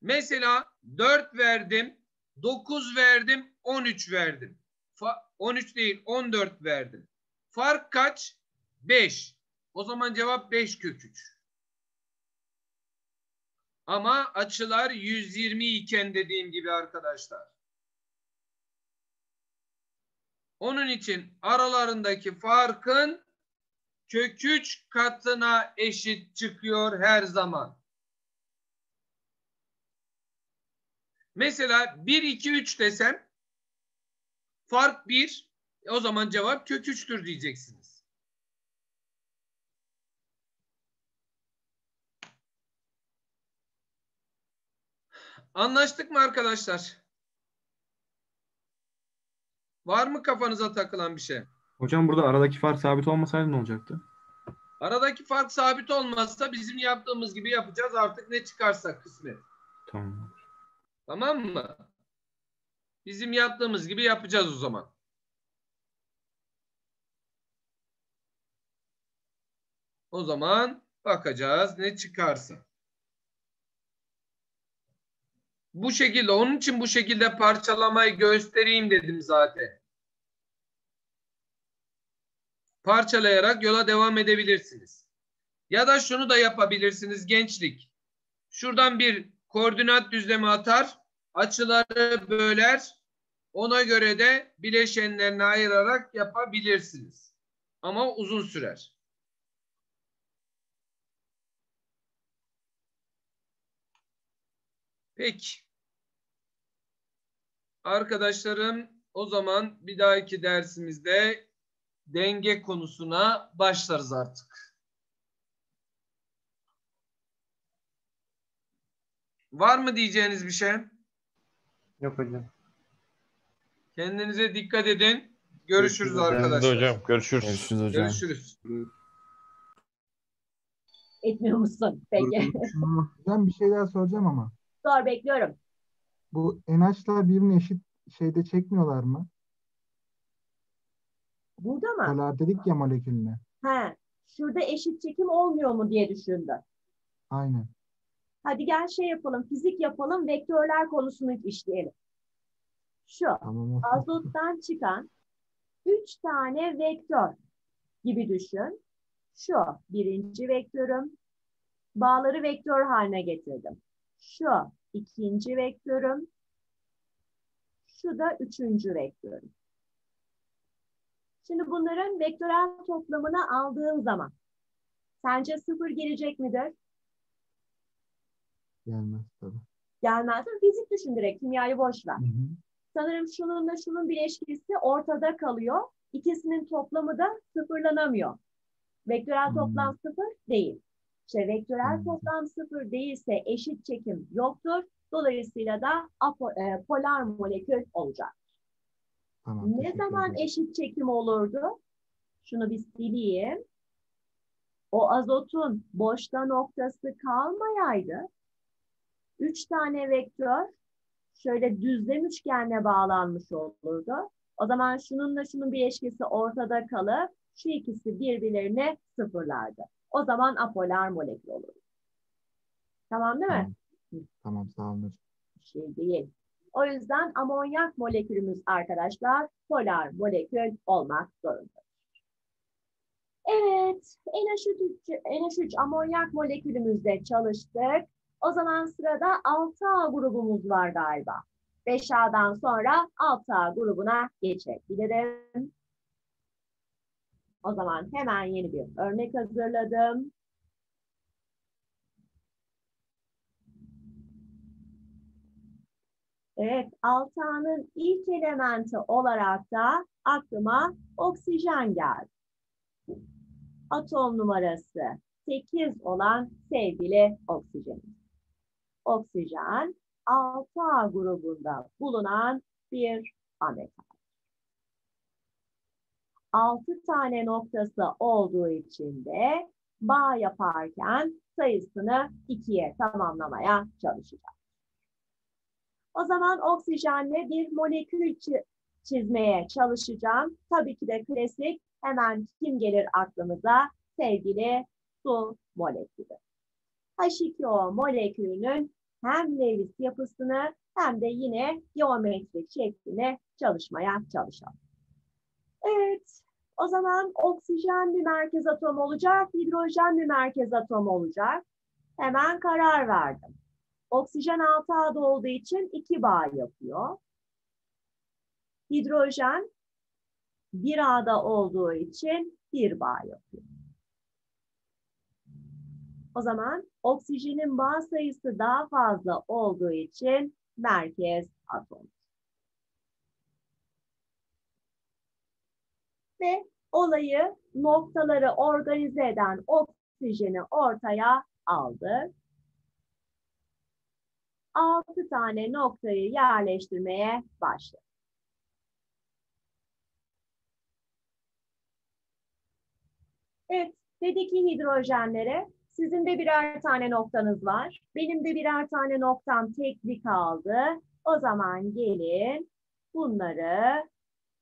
Mesela 4 verdim, 9 verdim, 13 verdim. Fa 13 değil 14 verdim. Fark kaç? 5. O zaman cevap 5 kök 3. Ama açılar 120 iken dediğim gibi arkadaşlar. Onun için aralarındaki farkın kök 3 katına eşit çıkıyor her zaman. Mesela 1, 2, 3 desem fark 1. O zaman cevap kök 3'tür diyeceksiniz. Anlaştık mı arkadaşlar? Var mı kafanıza takılan bir şey? Hocam burada aradaki fark sabit olmasaydı ne olacaktı? Aradaki fark sabit olmazsa bizim yaptığımız gibi yapacağız artık ne çıkarsa kısmet. Tamam. Tamam mı? Bizim yaptığımız gibi yapacağız o zaman. O zaman bakacağız ne çıkarsa. Bu şekilde onun için bu şekilde parçalamayı göstereyim dedim zaten. Parçalayarak yola devam edebilirsiniz. Ya da şunu da yapabilirsiniz gençlik. Şuradan bir koordinat düzlemi atar, açıları böler, ona göre de bileşenlerini ayırarak yapabilirsiniz. Ama uzun sürer. Peki. Arkadaşlarım o zaman bir dahaki dersimizde denge konusuna başlarız artık. Var mı diyeceğiniz bir şey? Yok hocam. Kendinize dikkat edin. Görüşürüz arkadaşlar. Hocam görüşürüz. Görüşürüz hocam. Görüşürüz. Etmiyor musun? Peki. Ben bir şey daha soracağım ama. Sor bekliyorum. Bu NH'lar birbirini eşit şeyde çekmiyorlar mı? Burada mı? Polar dedik ya molekülüne. He. Şurada eşit çekim olmuyor mu diye düşündü. Aynen. Hadi gel şey yapalım, fizik yapalım, vektörler konusunu işleyelim. Şu, Tamam. azottan çıkan üç tane vektör gibi düşün. Şu birinci vektörüm. Bağları vektör haline getirdim. Şu ikinci vektörüm. Şu da üçüncü vektörüm. Şimdi bunların vektörel toplamını aldığım zaman sence sıfır gelecek midir? Gelmez tabii. Gelmez. Fizik düşün direkt, kimyayı boş ver. Hı hı. Sanırım şununla şunun bileşkesi ortada kalıyor. İkisinin toplamı da sıfırlanamıyor. Vektörel toplam sıfır değil. İşte vektörel Hmm. toplam sıfır değilse eşit çekim yoktur. Dolayısıyla da apo, e, polar molekül olacak. Tamam. Ne zaman ederim. eşit çekim olurdu? Şunu bir sileyim. O azotun boşta noktası kalmayaydı. Üç tane vektör şöyle düzlem üçgenle bağlanmış olurdu. O zaman şununla şunun bileşkesi ortada kalır. Şu ikisi birbirlerine sıfırlardı. O zaman apolar molekül olur. Tamam değil mi? Tamam. Tamam sağ olun. Bir şey değil. O yüzden amonyak molekülümüz arkadaşlar polar molekül olmak zorunda. Evet, NH3, NH3 amonyak molekülümüzde çalıştık. O zaman sırada 6A grubumuz var galiba. 5A'dan sonra 6A grubuna geçebilirim. O zaman hemen yeni bir örnek hazırladım. Evet, 6A'nın ilk elementi olarak da aklıma oksijen geldi. Atom numarası 8 olan sevgili oksijen. Oksijen 6A grubunda bulunan bir ametal. 6 tane noktası olduğu için de bağ yaparken sayısını 2'ye tamamlamaya çalışacağım. O zaman oksijenle bir molekül çi- çizmeye çalışacağım. Tabii ki de klasik hemen kim gelir aklımıza? Sevgili su molekülü. H2O molekülünün hem Lewis yapısını hem de yine geometrik şeklini çalışmaya çalışalım. Evet, o zaman oksijen bir merkez atom olacak, hidrojen bir merkez atom olacak. Hemen karar verdim. Oksijen 6A'da olduğu için 2 bağ yapıyor. Hidrojen 1A'da olduğu için 1 bağ yapıyor. O zaman oksijenin bağ sayısı daha fazla olduğu için merkez atom. Ve olayı noktaları organize eden oksijeni ortaya aldı. 6 tane noktayı yerleştirmeye başladı. Evet, dedik ki hidrojenlere sizin de birer tane noktanız var. Benim de birer tane noktam tekli kaldı. O zaman gelin bunları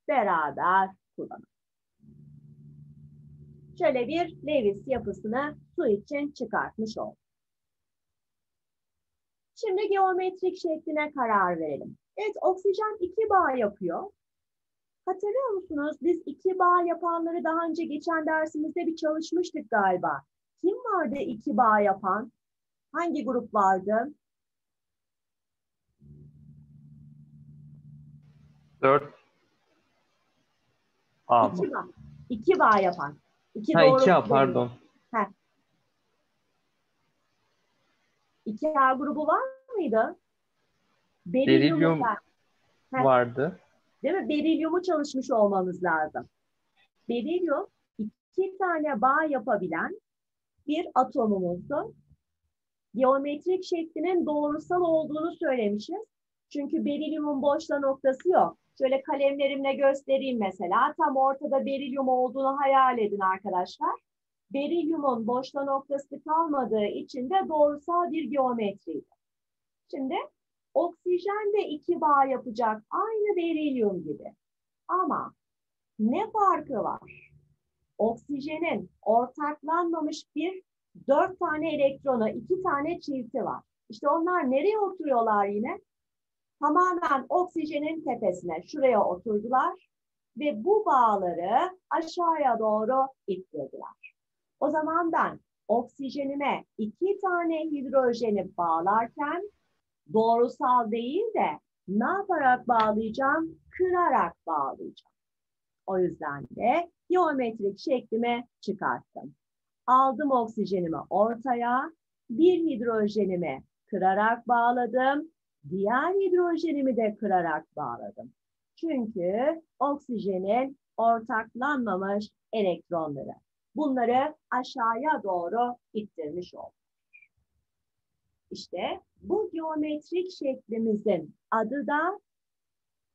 beraber kullanalım. Şöyle bir Lewis yapısını su için çıkartmış olduk. Şimdi geometrik şekline karar verelim. Evet, oksijen iki bağ yapıyor. Hatırlıyor musunuz? Biz iki bağ yapanları daha önce geçen dersimizde bir çalışmıştık galiba. Kim vardı iki bağ yapan? Hangi grup vardı? 4 A. İki bağ. İki bağ yapan. İki Ha doğru 2 A pardon. Heh. İki A grubu var mıydı? Berilyum. Heh. vardı. Değil mi? Berilyumu çalışmış olmamız lazım. Berilyum iki tane bağ yapabilen bir atomumuzdu. Geometrik şeklinin doğrusal olduğunu söylemişiz. Çünkü berilyumun boşta noktası yok. Şöyle kalemlerimle göstereyim mesela. Tam ortada berilyum olduğunu hayal edin arkadaşlar. Berilyumun boşta noktası kalmadığı için de doğrusal bir geometriydi. Şimdi oksijen de iki bağ yapacak aynı berilyum gibi. Ama ne farkı var? Oksijenin ortaklanmamış bir dört tane elektronu, iki tane çifti var. İşte onlar nereye oturuyorlar yine? Tamamen oksijenin tepesine, şuraya oturdular ve bu bağları aşağıya doğru ittirdiler. O zaman ben oksijenime iki tane hidrojeni bağlarken doğrusal değil de ne yaparak bağlayacağım? Kırarak bağlayacağım. O yüzden de geometrik şeklimi çıkarttım. Aldım oksijenimi ortaya, bir hidrojenimi kırarak bağladım, diğer hidrojenimi de kırarak bağladım. Çünkü oksijenin ortaklanmamış elektronları. Bunları aşağıya doğru ittirmiş oldum. İşte bu geometrik şeklimizin adı da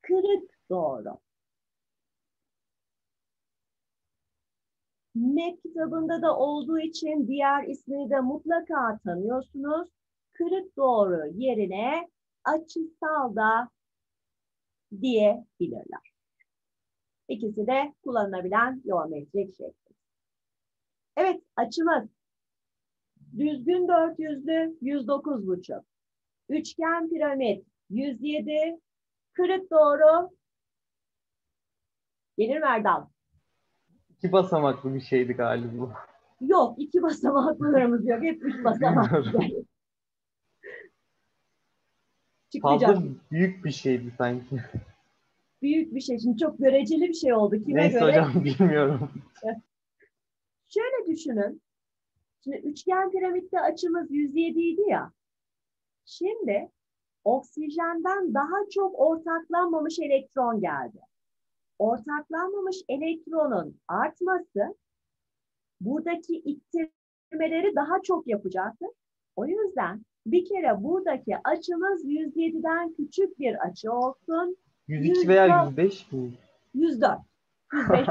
kırık doğru. MEP kitabında da olduğu için diğer ismini de mutlaka tanıyorsunuz. Kırık doğru yerine açısal da diyebilirler. İkisi de kullanılabilen geometrik şekil. Evet açımız düzgün dört yüzlü 109 buçuk. Üçgen piramit 107. Kırık doğru. Gelir Erdal. İki basamaklı bir şeydi galiba. Yok iki basamaklarımız yok. Hep üç basamaklı. Çıkacak. Fazla büyük bir şeydi sanki. Büyük bir şey. Şimdi çok göreceli bir şey oldu. Kime Neyse göre? hocam bilmiyorum. Şöyle düşünün. Şimdi üçgen piramitte açımız 107 idi ya. Şimdi oksijenden daha çok ortaklanmamış elektron geldi. Ortaklanmamış elektronun artması buradaki ittirmeleri daha çok yapacaktır. O yüzden bir kere buradaki açımız 107'den küçük bir açı olsun. 102 veya 105 mi? 104. 105.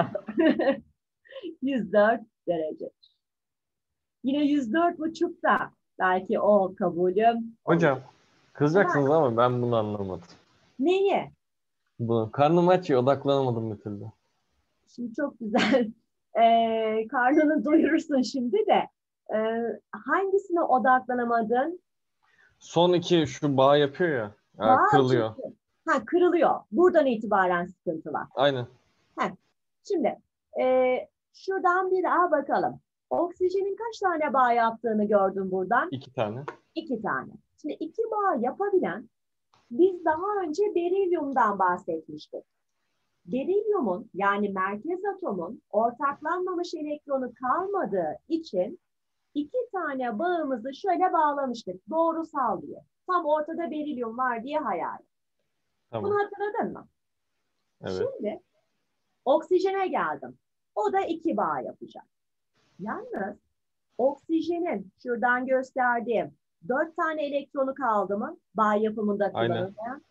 104 derece. Yine 104 buçukta belki o kabulüm. Hocam kızacaksınız ama ben bunu anlamadım. Neyi? Bu karnım aç ya odaklanamadım bir türlü. Şimdi çok güzel. Ee, karnını doyurursun şimdi de. Ee, hangisine odaklanamadın? Son iki şu bağ yapıyor ya. Ha, Bağ kırılıyor. açısı. Ha, kırılıyor. Buradan itibaren sıkıntı var. Aynen. Heh. Şimdi e, şuradan bir daha bakalım. Oksijenin kaç tane bağ yaptığını gördün buradan. İki tane. İki tane. Şimdi iki bağ yapabilen biz daha önce berilyumdan bahsetmiştik. Berilyumun yani merkez atomun ortaklanmamış elektronu kalmadığı için iki tane bağımızı şöyle bağlamıştık. Doğrusal diye. Tam ortada berilyum var diye hayal. Tamam. Bunu hatırladın mı? Evet. Şimdi oksijene geldim. O da iki bağ yapacak. Yalnız oksijenin şuradan gösterdiğim dört tane elektronu kaldı mı? Bağ yapımında Aynen. kullanılmayan.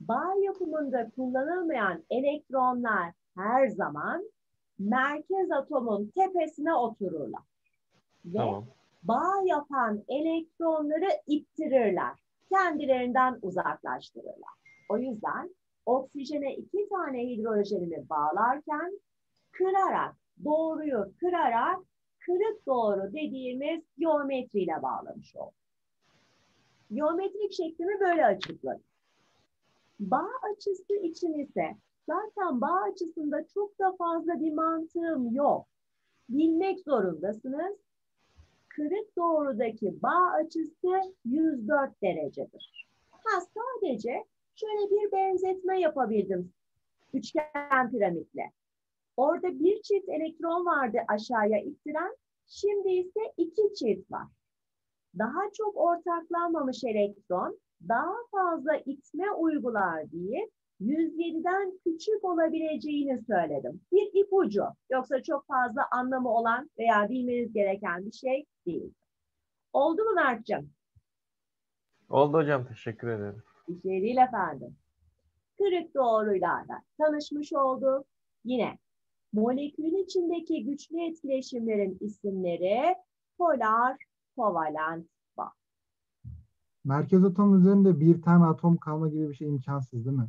Bağ yapımında kullanılmayan elektronlar her zaman merkez atomun tepesine otururlar. Ve Tamam. bağ yapan elektronları ittirirler. Kendilerinden uzaklaştırırlar. O yüzden oksijene iki tane hidrojenimi bağlarken kırarak, doğruyu kırarak kırık doğru dediğimiz geometriyle bağlamış olduk. Geometrik şeklimi böyle açıkladım. Bağ açısı için ise zaten bağ açısında çok da fazla bir mantığım yok. Bilmek zorundasınız. Kırık doğrudaki bağ açısı 104 derecedir. Ha sadece şöyle bir benzetme yapabildim üçgen piramitle. Orada bir çift elektron vardı aşağıya ittiren, şimdi ise iki çift var. Daha çok ortaklanmamış elektron daha fazla itme uygular diye 107'den küçük olabileceğini söyledim. Bir ipucu. Yoksa çok fazla anlamı olan veya bilmeniz gereken bir şey değil. Oldu mu Mert'cığım? Oldu hocam teşekkür ederim. Bir şey değil efendim. Kırık doğruyla da tanışmış olduk. Yine Molekülün içindeki güçlü etkileşimlerin isimleri polar, kovalent bağ. Merkez atom üzerinde bir tane atom kalma gibi bir şey imkansız değil mi?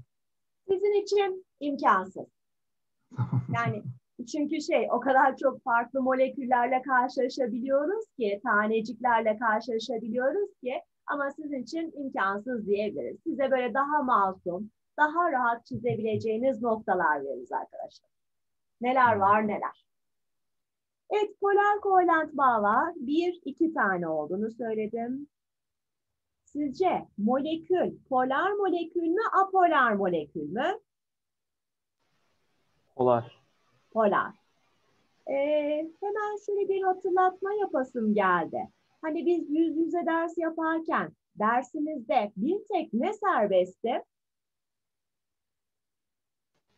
Sizin için imkansız. Yani çünkü şey o kadar çok farklı moleküllerle karşılaşabiliyoruz ki, taneciklerle karşılaşabiliyoruz ki ama sizin için imkansız diyebiliriz. Size böyle daha masum, daha rahat çizebileceğiniz noktalar veririz arkadaşlar. Neler var neler. Evet, polar kovalent bağ var. Bir, iki tane olduğunu söyledim. Sizce molekül polar molekül mü, apolar molekül mü? Polar. Polar. Ee, hemen şöyle bir hatırlatma yapasım geldi. Hani biz yüz yüze ders yaparken dersimizde bir tek ne serbestti?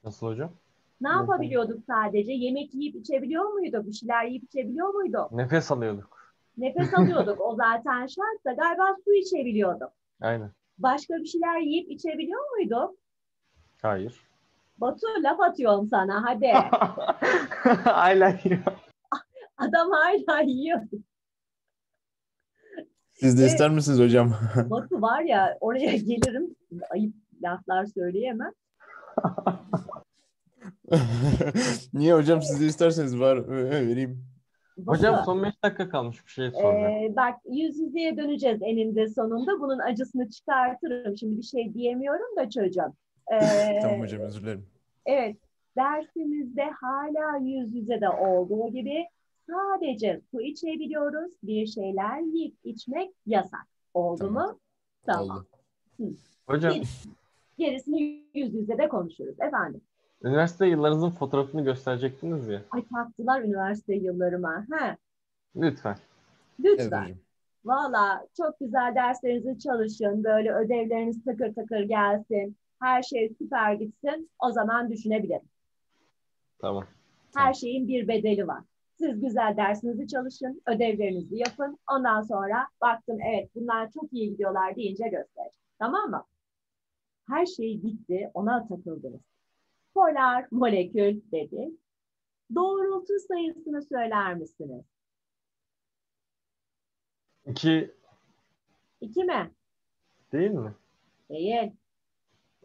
Nasıl hocam? Ne yapabiliyorduk sadece? Yemek yiyip içebiliyor muyduk? Bir şeyler yiyip içebiliyor muyduk? Nefes alıyorduk. Nefes alıyorduk. O zaten şart da galiba su içebiliyorduk. Aynen. Başka bir şeyler yiyip içebiliyor muyduk? Hayır. Batu laf atıyorum sana hadi. Hala yiyor. Adam hala yiyor. Siz de Evet. ister misiniz hocam? Batu var ya oraya gelirim. Ayıp laflar söyleyemem. Niye hocam siz de isterseniz var vereyim. Hocam Batu, son 5 dakika kalmış bir şey soracağım. Ee, bak yüz yüzeye döneceğiz eninde sonunda. Bunun acısını çıkartırım. Şimdi bir şey diyemiyorum da çocuğum. Ee, Tamam hocam özür dilerim. Evet, dersimizde hala yüz yüze de olduğu gibi sadece su içebiliyoruz. Bir şeyler yiyip içmek yasak. Oldu Tamam. mu? Tamam. Oldu. Hocam Gerisini yüz yüze de konuşuruz. Efendim. Üniversite yıllarınızın fotoğrafını gösterecektiniz ya. Ay taktılar üniversite yıllarıma. He, Lütfen. Evet lütfen. hocam. Valla çok güzel derslerinizi çalışın. Böyle ödevleriniz takır takır gelsin. Her şey süper gitsin. O zaman düşünebilirim. Tamam. Her şeyin bir bedeli var. Siz güzel dersinizi çalışın, ödevlerinizi yapın. Ondan sonra baktım evet bunlar çok iyi gidiyorlar deyince göstereceğim. Tamam mı? Her şey bitti, ona takıldınız. Polar molekül dedi. Doğrultu sayısını söyler misiniz? 2 İki mi? değil mi? Değil.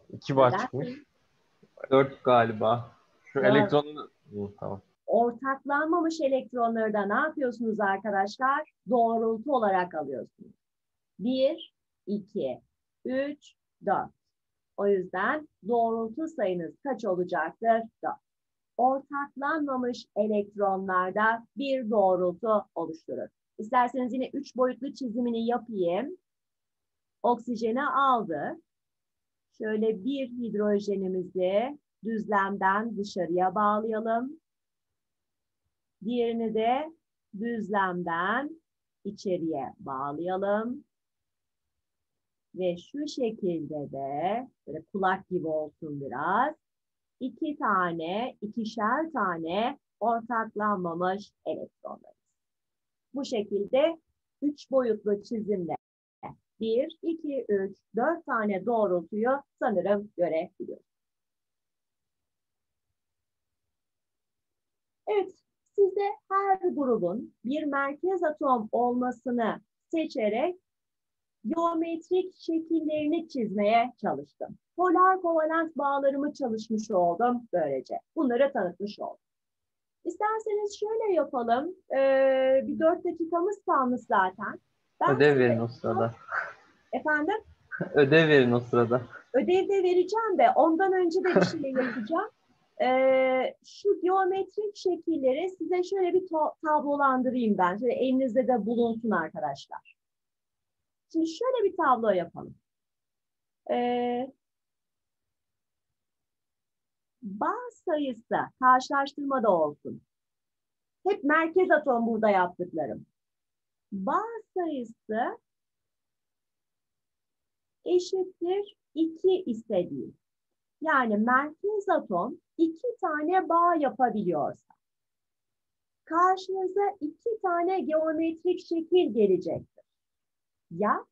2 bar Neden? çıkmış. 4 galiba. Şu Dört. elektron Hı, tamam. Ortaklanmamış elektronları da ne yapıyorsunuz arkadaşlar? Doğrultu olarak alıyorsunuz. 1, 2, 3, 4. O yüzden doğrultu sayınız kaç olacaktır? 4. Ortaklanmamış elektronlarda bir doğrultu oluşturur. İsterseniz yine 3 boyutlu çizimini yapayım. Oksijeni aldı. Şöyle bir hidrojenimizi düzlemden dışarıya bağlayalım. Diğerini de düzlemden içeriye bağlayalım. Ve şu şekilde de böyle kulak gibi olsun biraz. iki tane, ikişer tane ortaklanmamış elektronlar. Bu şekilde üç boyutlu çizimle bir, iki, üç, dört tane doğrultuyu sanırım görebiliyoruz. Evet, size her grubun bir merkez atom olmasını seçerek geometrik şekillerini çizmeye çalıştım. Polar kovalent bağlarımı çalışmış oldum böylece. Bunları tanıtmış oldum. İsterseniz şöyle yapalım. Ee, bir dört dakikamız kalmış zaten. Ben Ödev verin o sırada. Efendim? Ödev verin o sırada. Ödev de vereceğim de ondan önce de bir şey yapacağım. Ee, şu geometrik şekilleri size şöyle bir tablolandırayım ben. Şöyle elinizde de bulunsun arkadaşlar. Şimdi şöyle bir tablo yapalım. Ee, bağ sayısı karşılaştırmada olsun. Hep merkez atom burada yaptıklarım. Bağ sayısı eşittir 2 istediğim. Yani merkez atom iki tane bağ yapabiliyorsa karşınıza iki tane geometrik şekil gelecektir. Ya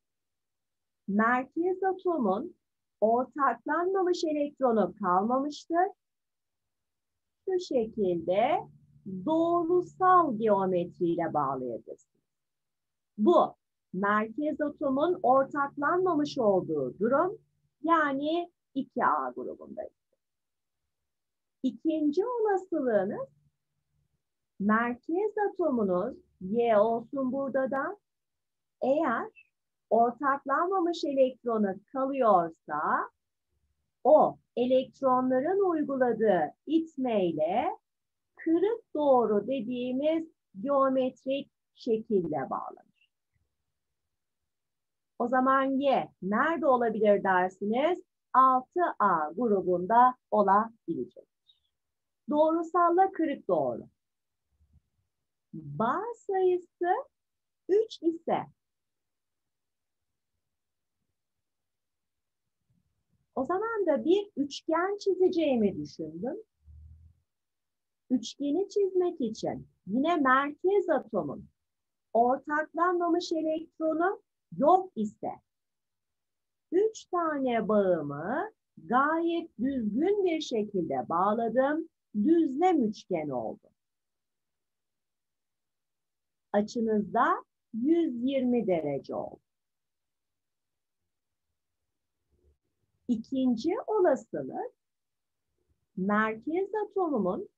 merkez atomun ortaklanmamış elektronu kalmamıştır. Şu şekilde doğrusal geometriyle bağlayabilirsiniz. Bu merkez atomun ortaklanmamış olduğu durum yani 2A grubundayız. İkinci olasılığınız merkez atomunuz Y olsun burada da eğer ortaklanmamış elektronu kalıyorsa o elektronların uyguladığı itmeyle kırık doğru dediğimiz geometrik şekilde bağlanır. O zaman Y nerede olabilir dersiniz? 6A grubunda olabilecektir. Doğrusalla kırık doğru. Bar sayısı 3 ise o zaman da bir üçgen çizeceğimi düşündüm. Üçgeni çizmek için yine merkez atomun ortaklanmamış elektronu yok ise üç tane bağımı gayet düzgün bir şekilde bağladım. Düzlem üçgen oldu. Açınızda 120 derece oldu. İkinci olasılık merkez atomumun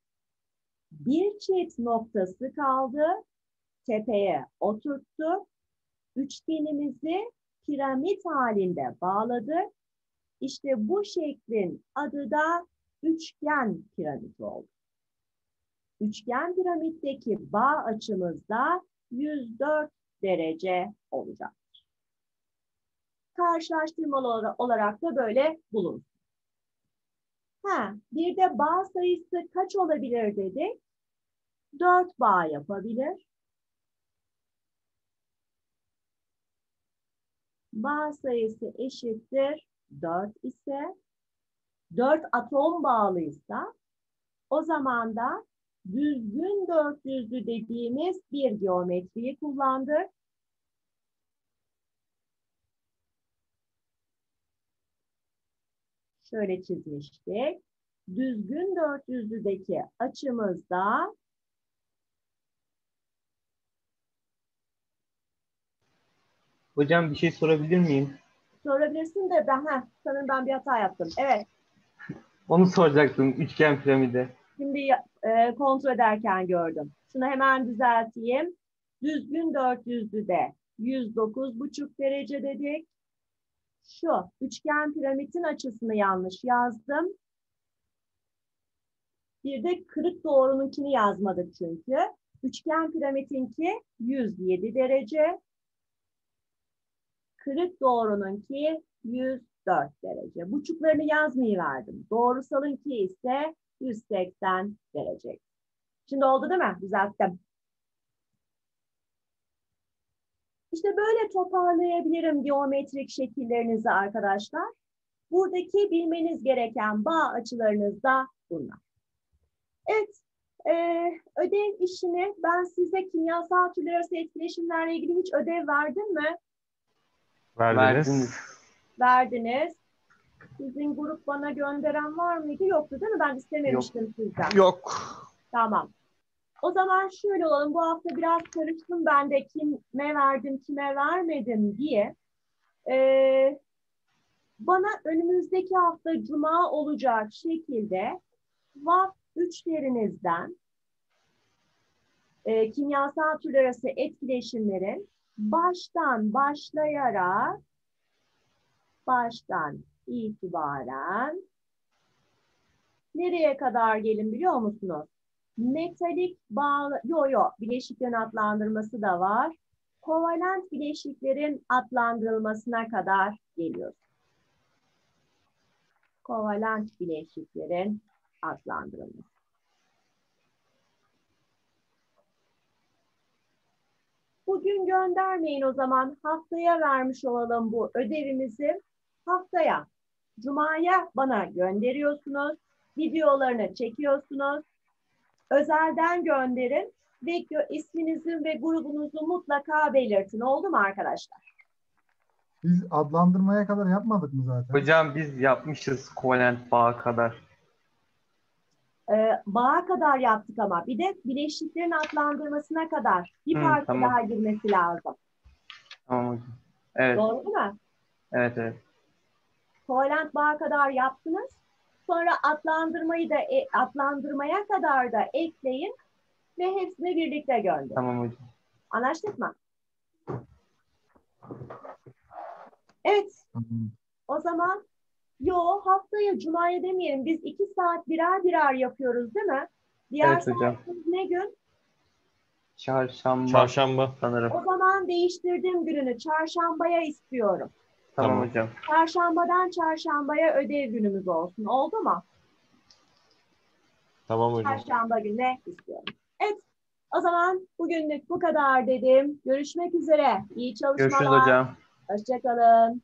bir çift noktası kaldı. Tepeye oturttu. Üçgenimizi piramit halinde bağladık. İşte bu şeklin adı da üçgen piramit oldu. Üçgen piramitteki bağ açımız da 104 derece olacak. Karşılaştırmalı olarak da böyle bulun. Ha, bir de bağ sayısı kaç olabilir dedik? 4 bağ yapabilir. Bağ sayısı eşittir 4 ise 4 atom bağlıysa o zaman da düzgün dörtlüzlü dediğimiz bir geometriyi kullandık. Şöyle çizmiştik. Düzgün dörtlüzlüdeki açımızda Hocam bir şey sorabilir miyim? sorabilirsin de ben heh, sanırım ben bir hata yaptım. Evet. Onu soracaktım üçgen piramide. Şimdi e, kontrol ederken gördüm. Şunu hemen düzelteyim. Düzgün dörtlüzlüde 109,5 derece dedik. Şu üçgen piramidin açısını yanlış yazdım. Bir de kırık doğrununkini yazmadık çünkü. Üçgen piramidinki 107 derece. Kırık doğrununki 104 derece. Buçuklarını yazmayı verdim. Doğrusalınki ise 180 derece. Şimdi oldu değil mi? Düzelttim. İşte böyle toparlayabilirim geometrik şekillerinizi arkadaşlar. Buradaki bilmeniz gereken bağ açılarınız da bunlar. Evet, e, ödev işini ben size kimyasal türler arası etkileşimlerle ilgili hiç ödev verdim mi? Verdiniz. Verdiniz. Sizin grup bana gönderen var mıydı? Yoktu değil mi? Ben istememiştim sizden. Yok. Tamam. O zaman şöyle olalım. Bu hafta biraz karıştım ben de kime verdim, kime vermedim diye. Ee, bana önümüzdeki hafta cuma olacak şekilde VAP üçlerinizden e, kimyasal türler arası etkileşimlerin baştan başlayarak baştan itibaren nereye kadar gelin biliyor musunuz? Metalik bağlı, yo yo bileşiklerin adlandırması da var. Kovalent bileşiklerin adlandırılmasına kadar geliyoruz. Kovalent bileşiklerin adlandırılması. Bugün göndermeyin o zaman. Haftaya vermiş olalım bu ödevimizi. Haftaya, Cuma'ya bana gönderiyorsunuz. Videolarını çekiyorsunuz. Özelden gönderin ve isminizin ve grubunuzu mutlaka belirtin. Oldu mu arkadaşlar? Biz adlandırmaya kadar yapmadık mı zaten? Hocam biz yapmışız kovalent bağa kadar. e, bağa kadar yaptık ama bir de bileşiklerin adlandırmasına kadar bir Hı, parça tamam. daha girmesi lazım. Tamam hocam. Evet. Doğru değil mi? Evet evet. Toyland bağa kadar yaptınız. Sonra adlandırmayı da e, adlandırmaya kadar da ekleyin ve hepsini birlikte gönderin. Tamam hocam. Anlaştık mı? Evet. O zaman yo haftaya cumaya demeyelim. Biz iki saat birer birer yapıyoruz değil mi? Diğer Evet hocam. ne gün? Çarşamba. Çarşamba. Sanırım. O zaman değiştirdim gününü. Çarşambaya istiyorum. Tamam, Tamam. hocam. Çarşambadan çarşambaya ödev günümüz olsun. Oldu mu? Tamam hocam. Çarşamba gününe istiyorum. Evet. O zaman bugünlük bu kadar dedim. Görüşmek üzere. İyi çalışmalar. Görüşürüz hocam. Hoşçakalın.